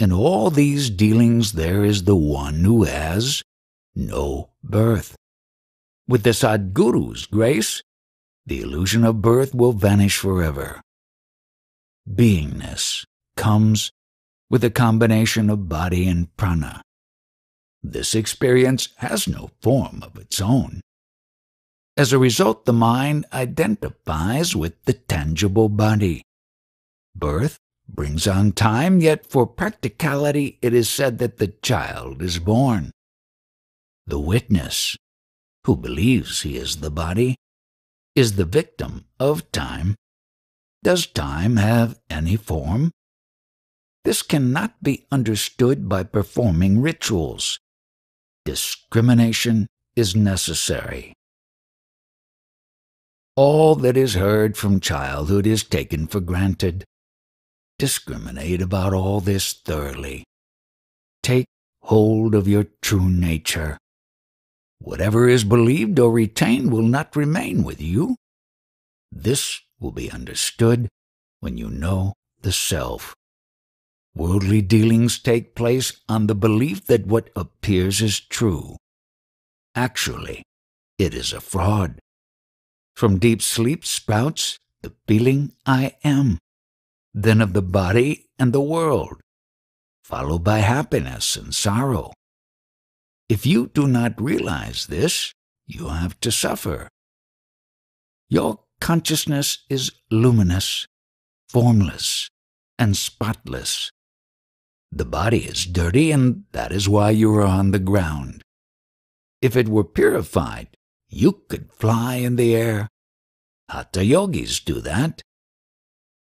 In all these dealings, there is the one who has no birth. With the Sadguru's grace, the illusion of birth will vanish forever. Beingness comes with a combination of body and prana. This experience has no form of its own. As a result, the mind identifies with the tangible body. Birth brings on time, yet for practicality it is said that the child is born. The witness, who believes he is the body, is the victim of time. Does time have any form? This cannot be understood by performing rituals discrimination is necessary. All that is heard from childhood is taken for granted. Discriminate about all this thoroughly. Take hold of your true nature. Whatever is believed or retained will not remain with you. This will be understood when you know the self. Worldly dealings take place on the belief that what appears is true. Actually, it is a fraud. From deep sleep sprouts the feeling I am, then of the body and the world, followed by happiness and sorrow. If you do not realize this, you have to suffer. Your consciousness is luminous, formless, and spotless. The body is dirty, and that is why you are on the ground. If it were purified, you could fly in the air. Hatha yogis do that.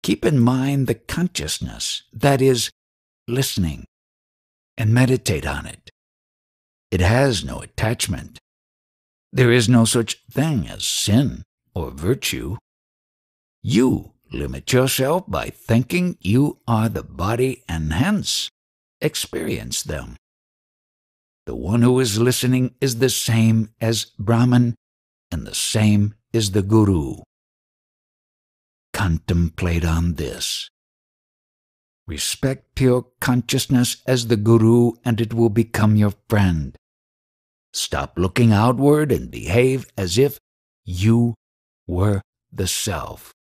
Keep in mind the consciousness, that is, listening, and meditate on it. It has no attachment. There is no such thing as sin or virtue. You limit yourself by thinking you are the body and hence experience them. The one who is listening is the same as Brahman, and the same is the Guru. Contemplate on this. Respect pure consciousness as the Guru, and it will become your friend. Stop looking outward and behave as if you were the self.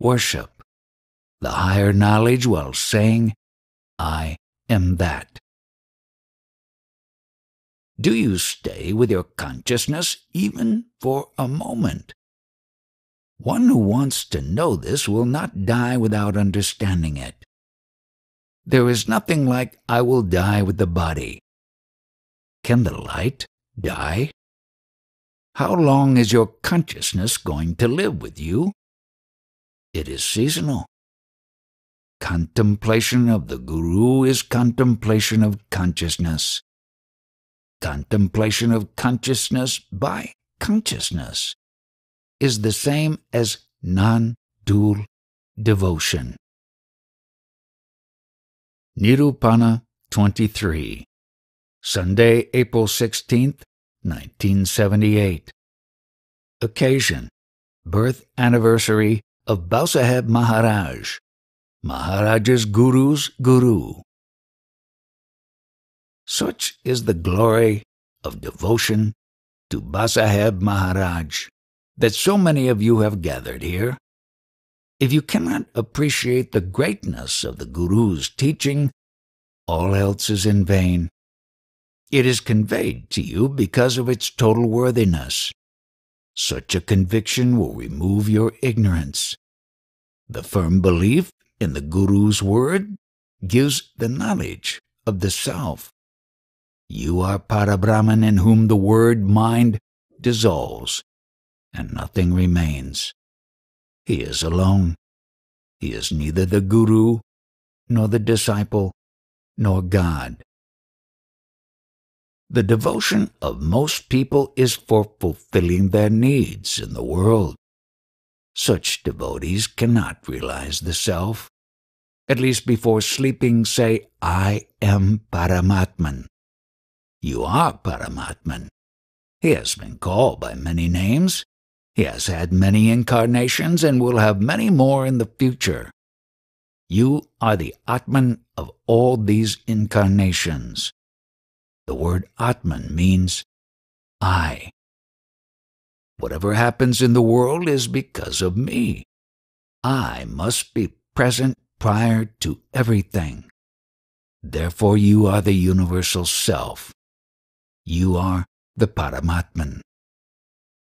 Worship the higher knowledge while saying, I am that. Do you stay with your consciousness even for a moment? One who wants to know this will not die without understanding it. There is nothing like I will die with the body. Can the light die? How long is your consciousness going to live with you? It is seasonal. Contemplation of the Guru is contemplation of consciousness. Contemplation of consciousness by consciousness is the same as non dual devotion. Nirupana 23 Sunday, April 16th, 1978 Occasion. Birth Anniversary of Bhausaheb Maharaj. Maharaj's Guru's Guru. Such is the glory of devotion to Bhausaheb Maharaj that so many of you have gathered here. If you cannot appreciate the greatness of the Guru's teaching, all else is in vain. It is conveyed to you because of its total worthiness. Such a conviction will remove your ignorance. The firm belief in the Guru's word gives the knowledge of the self. You are Parabrahman in whom the word mind dissolves and nothing remains. He is alone. He is neither the Guru, nor the disciple, nor God. The devotion of most people is for fulfilling their needs in the world. Such devotees cannot realize the self. At least before sleeping, say, I am Paramatman. You are Paramatman. He has been called by many names. He has had many incarnations and will have many more in the future. You are the Atman of all these incarnations. The word Atman means I. Whatever happens in the world is because of me. I must be present prior to everything. Therefore, you are the universal self. You are the Paramatman.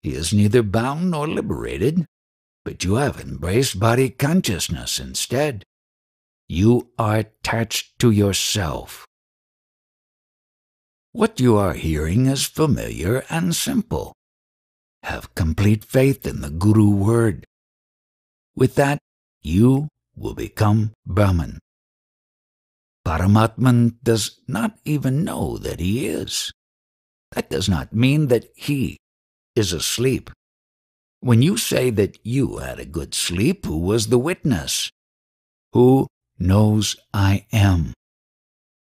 He is neither bound nor liberated, but you have embraced body consciousness instead. You are attached to yourself. What you are hearing is familiar and simple. Have complete faith in the Guru word. With that, you will become Brahman. Paramatman does not even know that he is. that does not mean that he is asleep. When you say that you had a good sleep, who was the witness? Who knows I am?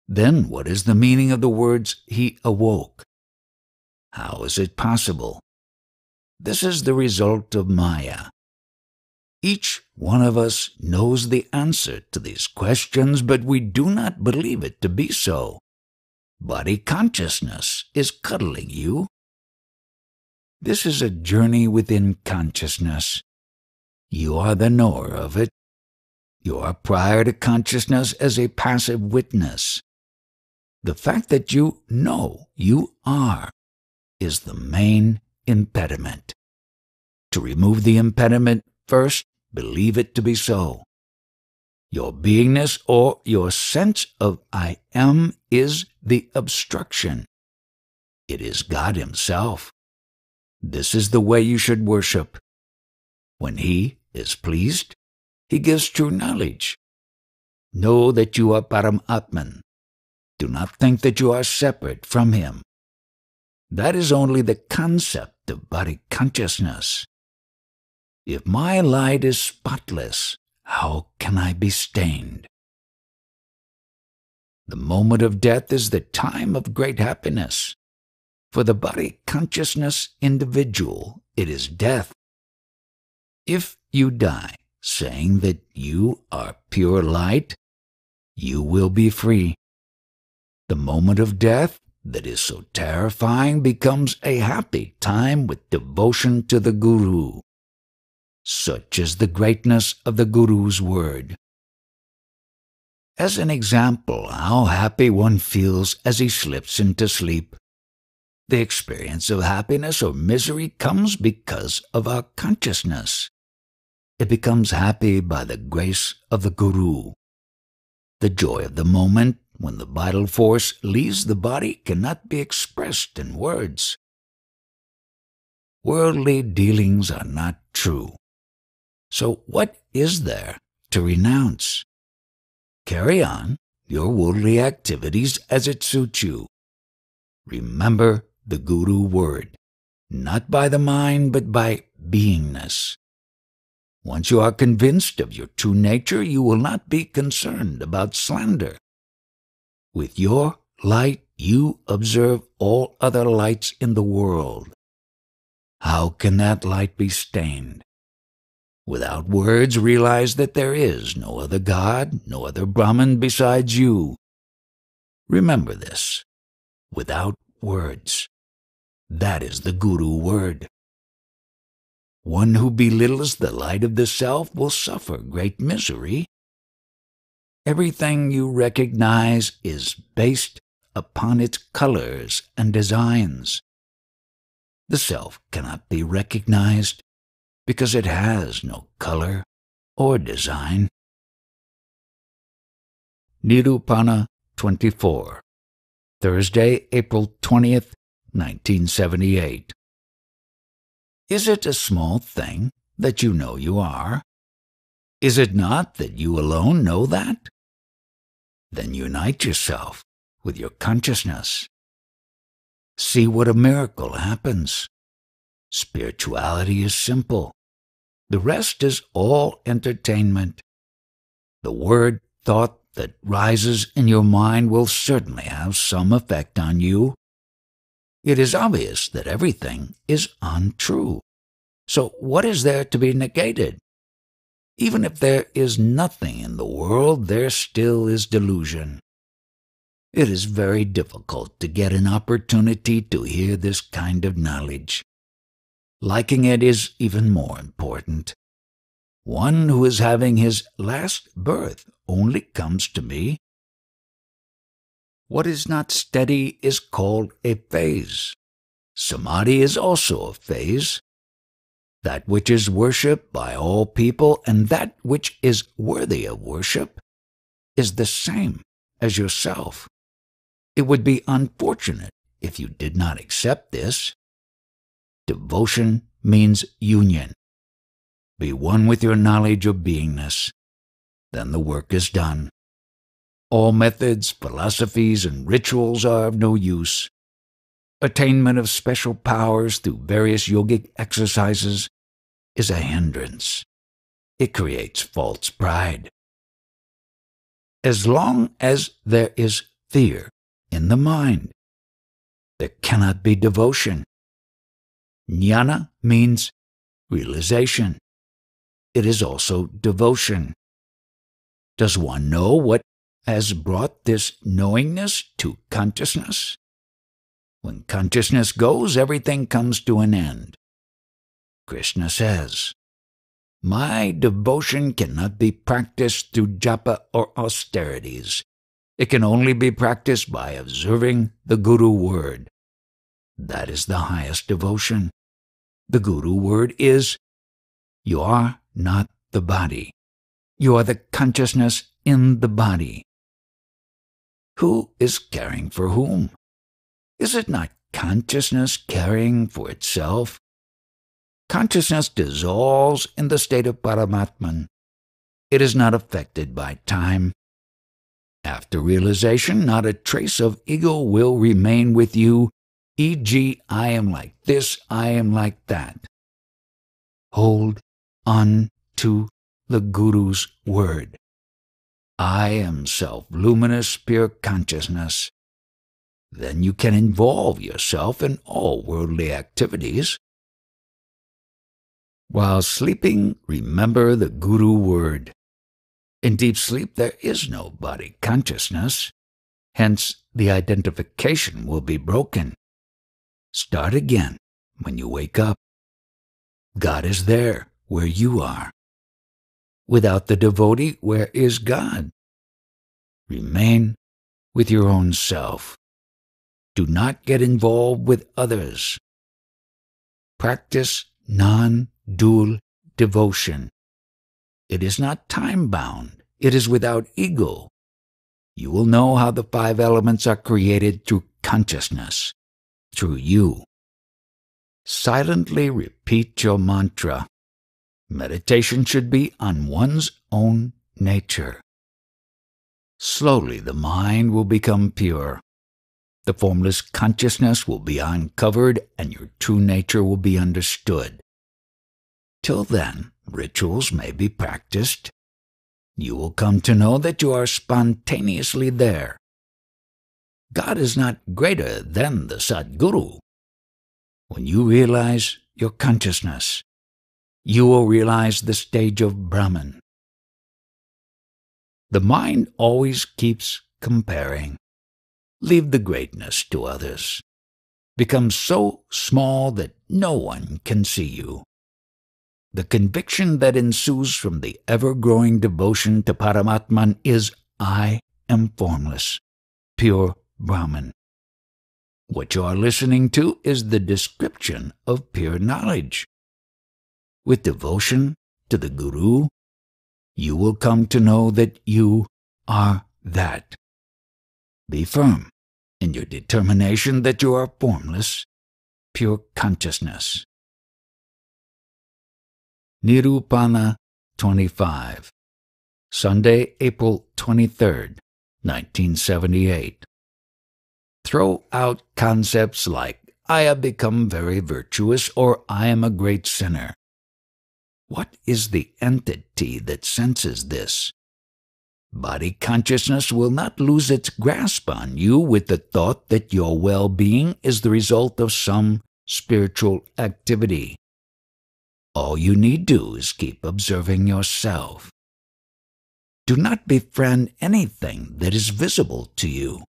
Then what is the meaning of the words, he awoke? How is it possible? This is the result of Maya. Each one of us knows the answer to these questions, but we do not believe it to be so. Body consciousness is cuddling you. This is a journey within consciousness. You are the knower of it. You are prior to consciousness as a passive witness. The fact that you know you are is the main impediment. To remove the impediment, first believe it to be so. Your beingness or your sense of I am is the obstruction. It is God Himself. This is the way you should worship. When He is pleased, He gives true knowledge. Know that you are Param Atman. Do not think that you are separate from Him. That is only the concept of body consciousness. If my light is spotless, how can I be stained? The moment of death is the time of great happiness. For the body consciousness individual, it is death. If you die saying that you are pure light, you will be free. The moment of death that is so terrifying becomes a happy time with devotion to the Guru. Such is the greatness of the Guru's word. As an example, how happy one feels as he slips into sleep. The experience of happiness or misery comes because of our consciousness. It becomes happy by the grace of the Guru. The joy of the moment when the vital force leaves the body cannot be expressed in words. Worldly dealings are not true. So what is there to renounce? Carry on your worldly activities as it suits you. Remember the Guru word, not by the mind, but by beingness. Once you are convinced of your true nature, you will not be concerned about slander. With your light, you observe all other lights in the world. How can that light be stained? without words, realize that there is no other God, no other Brahman besides you. Remember this, without words. That is the Guru word. One who belittles the light of the self will suffer great misery. Everything you recognize is based upon its colors and designs. The self cannot be recognized because it has no color or design. Nirupana 24, Thursday, April 20th, 1978. Is it a small thing that you know you are? Is it not that you alone know that? Then unite yourself with your consciousness. See what a miracle happens. Spirituality is simple. The rest is all entertainment. The word thought that rises in your mind will certainly have some effect on you. It is obvious that everything is untrue. So what is there to be negated? Even if there is nothing in the world, there still is delusion. It is very difficult to get an opportunity to hear this kind of knowledge. Liking it is even more important. One who is having his last birth only comes to me. What is not steady is called a phase. Samadhi is also a phase. That which is worshipped by all people and that which is worthy of worship is the same as yourself. It would be unfortunate if you did not accept this. Devotion means union. Be one with your knowledge of beingness. Then the work is done. All methods, philosophies, and rituals are of no use. attainment of special powers through various yogic exercises is a hindrance. It creates false pride. As long as there is fear in the mind, there cannot be devotion. Jnana means realization. It is also devotion. Does one know what has brought this knowingness to consciousness? When consciousness goes, everything comes to an end. Krishna says, My devotion cannot be practiced through japa or austerities. It can only be practiced by observing the Guru word. That is the highest devotion. The Guru word is, You are not the body. You are the consciousness in the body. Who is caring for whom? Is it not consciousness caring for itself? Consciousness dissolves in the state of Paramatman. It is not affected by time. After realization, not a trace of ego will remain with you, e.g., I am like this, I am like that. Hold on to the Guru's word. I am self luminous, pure consciousness. Then you can involve yourself in all worldly activities while sleeping, remember the Guru word. In deep sleep, there is no body consciousness. Hence, the identification will be broken. Start again when you wake up. God is there where you are. Without the devotee, where is God? Remain with your own self. Do not get involved with others. Practice non dual devotion. It is not time bound, it is without ego. You will know how the five elements are created through consciousness, through you. Silently repeat your mantra. Meditation should be on one's own nature. Slowly the mind will become pure. The formless consciousness will be uncovered and your true nature will be understood. Till then, rituals may be practiced. You will come to know that you are spontaneously there. God is not greater than the Sadguru. When you realize your consciousness, you will realize the stage of Brahman. The mind always keeps comparing. Leave the greatness to others. Become so small that no one can see you. The conviction that ensues from the ever growing devotion to Paramatman is I am formless, pure Brahman. What you are listening to is the description of pure knowledge. With devotion to the Guru, you will come to know that you are that. Be firm in your determination that you are formless, pure consciousness. Nirupana 25. Sunday, April 23rd, 1978. Throw out concepts like, I have become very virtuous or I am a great sinner. What is the entity that senses this? Body consciousness will not lose its grasp on you with the thought that your well being is the result of some spiritual activity. All you need do is keep observing yourself. Do not befriend anything that is visible to you.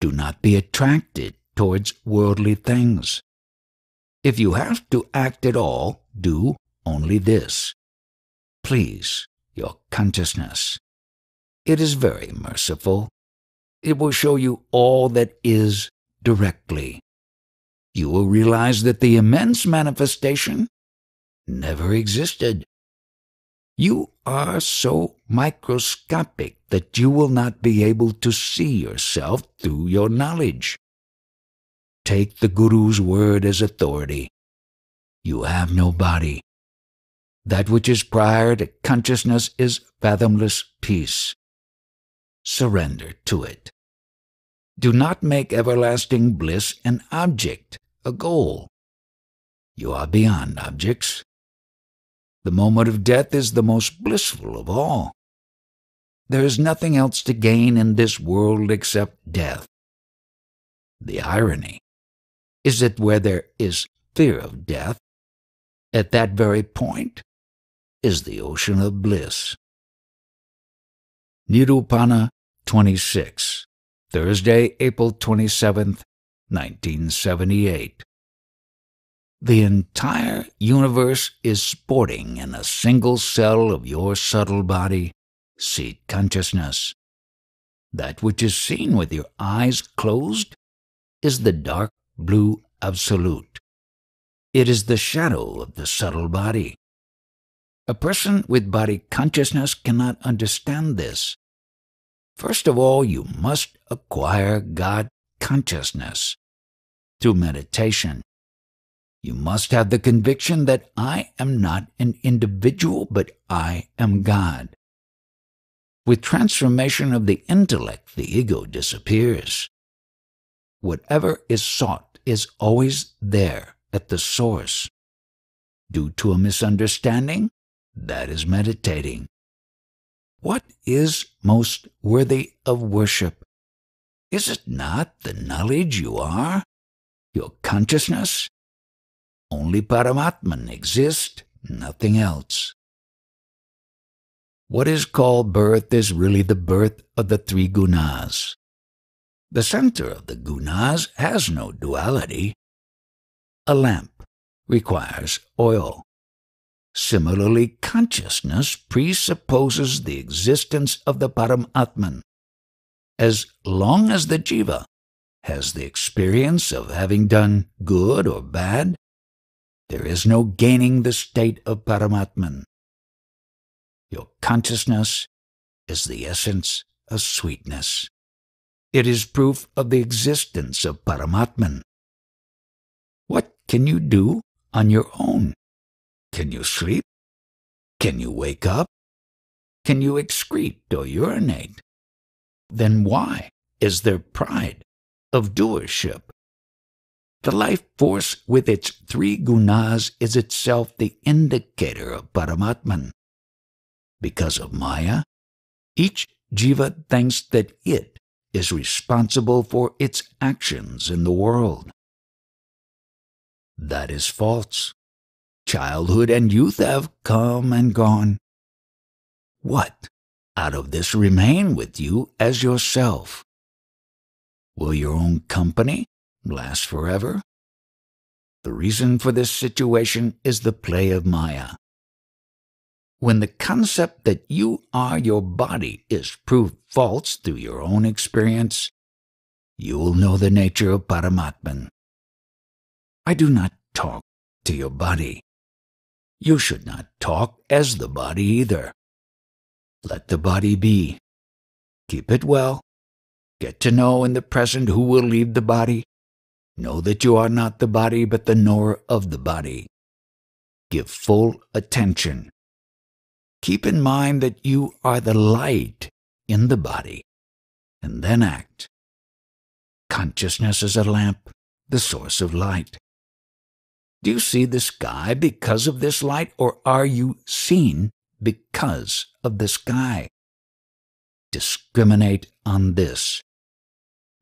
Do not be attracted towards worldly things. If you have to act at all, do only this. Please your consciousness. It is very merciful. It will show you all that is directly. You will realize that the immense manifestation never existed. You are so microscopic that you will not be able to see yourself through your knowledge. Take the Guru's word as authority. You have no body. That which is prior to consciousness is fathomless peace. Surrender to it. Do not make everlasting bliss an object, a goal. You are beyond objects. The moment of death is the most blissful of all. There is nothing else to gain in this world except death. The irony is that where there is fear of death, at that very point is the ocean of bliss. Nirupana 26, Thursday, April 27th, 1978. The entire universe is sporting in a single cell of your subtle body, seed consciousness. That which is seen with your eyes closed is the dark blue absolute. It is the shadow of the subtle body. A person with body consciousness cannot understand this. First of all, you must acquire God consciousness through meditation. You must have the conviction that I am not an individual, but I am God. With transformation of the intellect, the ego disappears. Whatever is sought is always there at the source. Due to a misunderstanding, that is meditating. What is most worthy of worship? Is it not the knowledge you are? Your consciousness? Only Paramatman exists, nothing else. What is called birth is really the birth of the three gunas. The center of the gunas has no duality. A lamp requires oil. Similarly, consciousness presupposes the existence of the Paramatman. As long as the jiva has the experience of having done good or bad, there is no gaining the state of Paramatman. Your consciousness is the essence of sweetness. It is proof of the existence of Paramatman. What can you do on your own? Can you sleep? Can you wake up? Can you excrete or urinate? Then why is there pride of doership? The life force with its three gunas is itself the indicator of Paramatman. Because of Maya, each jiva thinks that it is responsible for its actions in the world. That is false. Childhood and youth have come and gone. What out of this remain with you as yourself? Will your own company last forever? The reason for this situation is the play of Maya when the concept that you are your body is proved false through your own experience, you will know the nature of Paramatman. I do not talk to your body. You should not talk as the body either. Let the body be. Keep it well. Get to know in the present who will leave the body. Know that you are not the body, but the knower of the body. Give full attention Keep in mind that you are the light in the body, and then act. Consciousness is a lamp, the source of light. Do you see the sky because of this light, or are you seen because of the sky? Discriminate on this.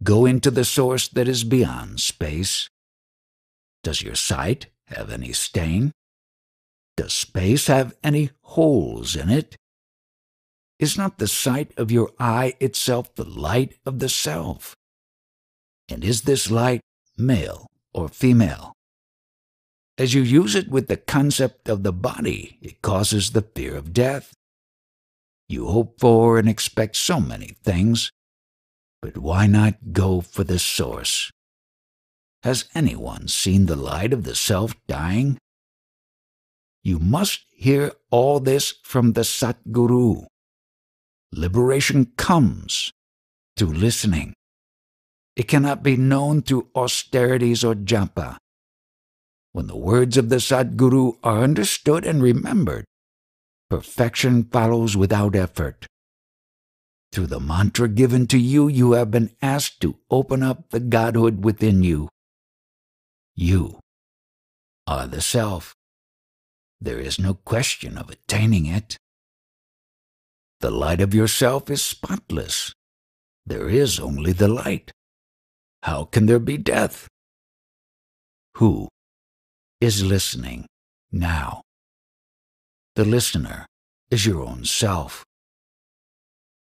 Go into the source that is beyond space. Does your sight have any stain? Does space have any holes in it? Is not the sight of your eye itself the light of the self? And is this light male or female? As you use it with the concept of the body, it causes the fear of death. You hope for and expect so many things, but why not go for the source? Has anyone seen the light of the self dying? You must hear all this from the Satguru. Liberation comes through listening. It cannot be known through austerities or japa. When the words of the Sadguru are understood and remembered, perfection follows without effort. Through the mantra given to you, you have been asked to open up the Godhood within you. You are the Self. There is no question of attaining it. The light of yourself is spotless. There is only the light. How can there be death? Who is listening now? The listener is your own self.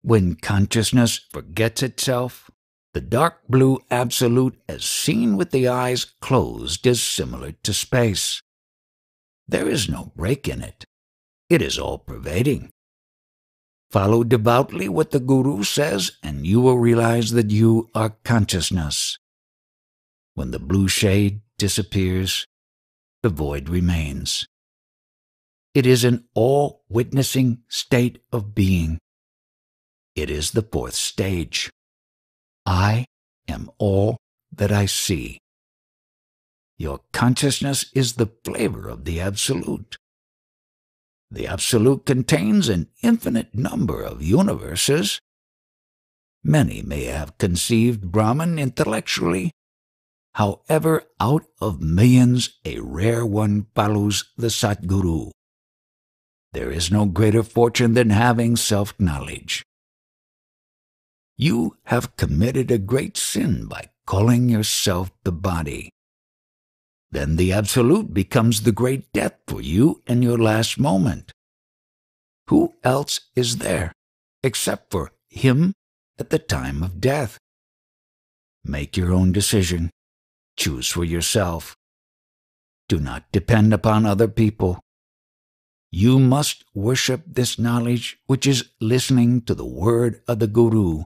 When consciousness forgets itself, the dark blue absolute as seen with the eyes closed is similar to space. There is no break in it. It is all pervading. Follow devoutly what the Guru says, and you will realize that you are consciousness. When the blue shade disappears, the void remains. It is an all witnessing state of being. It is the fourth stage. I am all that I see. Your consciousness is the flavor of the Absolute. The Absolute contains an infinite number of universes. Many may have conceived Brahman intellectually. However, out of millions, a rare one follows the Satguru. There is no greater fortune than having self knowledge. You have committed a great sin by calling yourself the body. Then the Absolute becomes the great death for you in your last moment. Who else is there except for Him at the time of death? Make your own decision. Choose for yourself. Do not depend upon other people. You must worship this knowledge which is listening to the word of the Guru.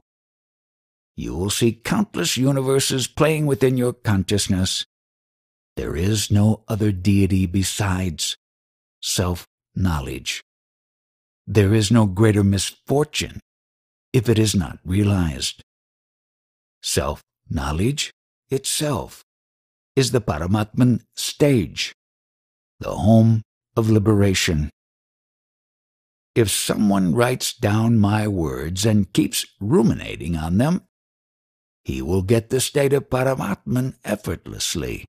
You will see countless universes playing within your consciousness. There is no other deity besides self knowledge. There is no greater misfortune if it is not realized. Self knowledge itself is the Paramatman stage, the home of liberation. If someone writes down my words and keeps ruminating on them, he will get the state of Paramatman effortlessly.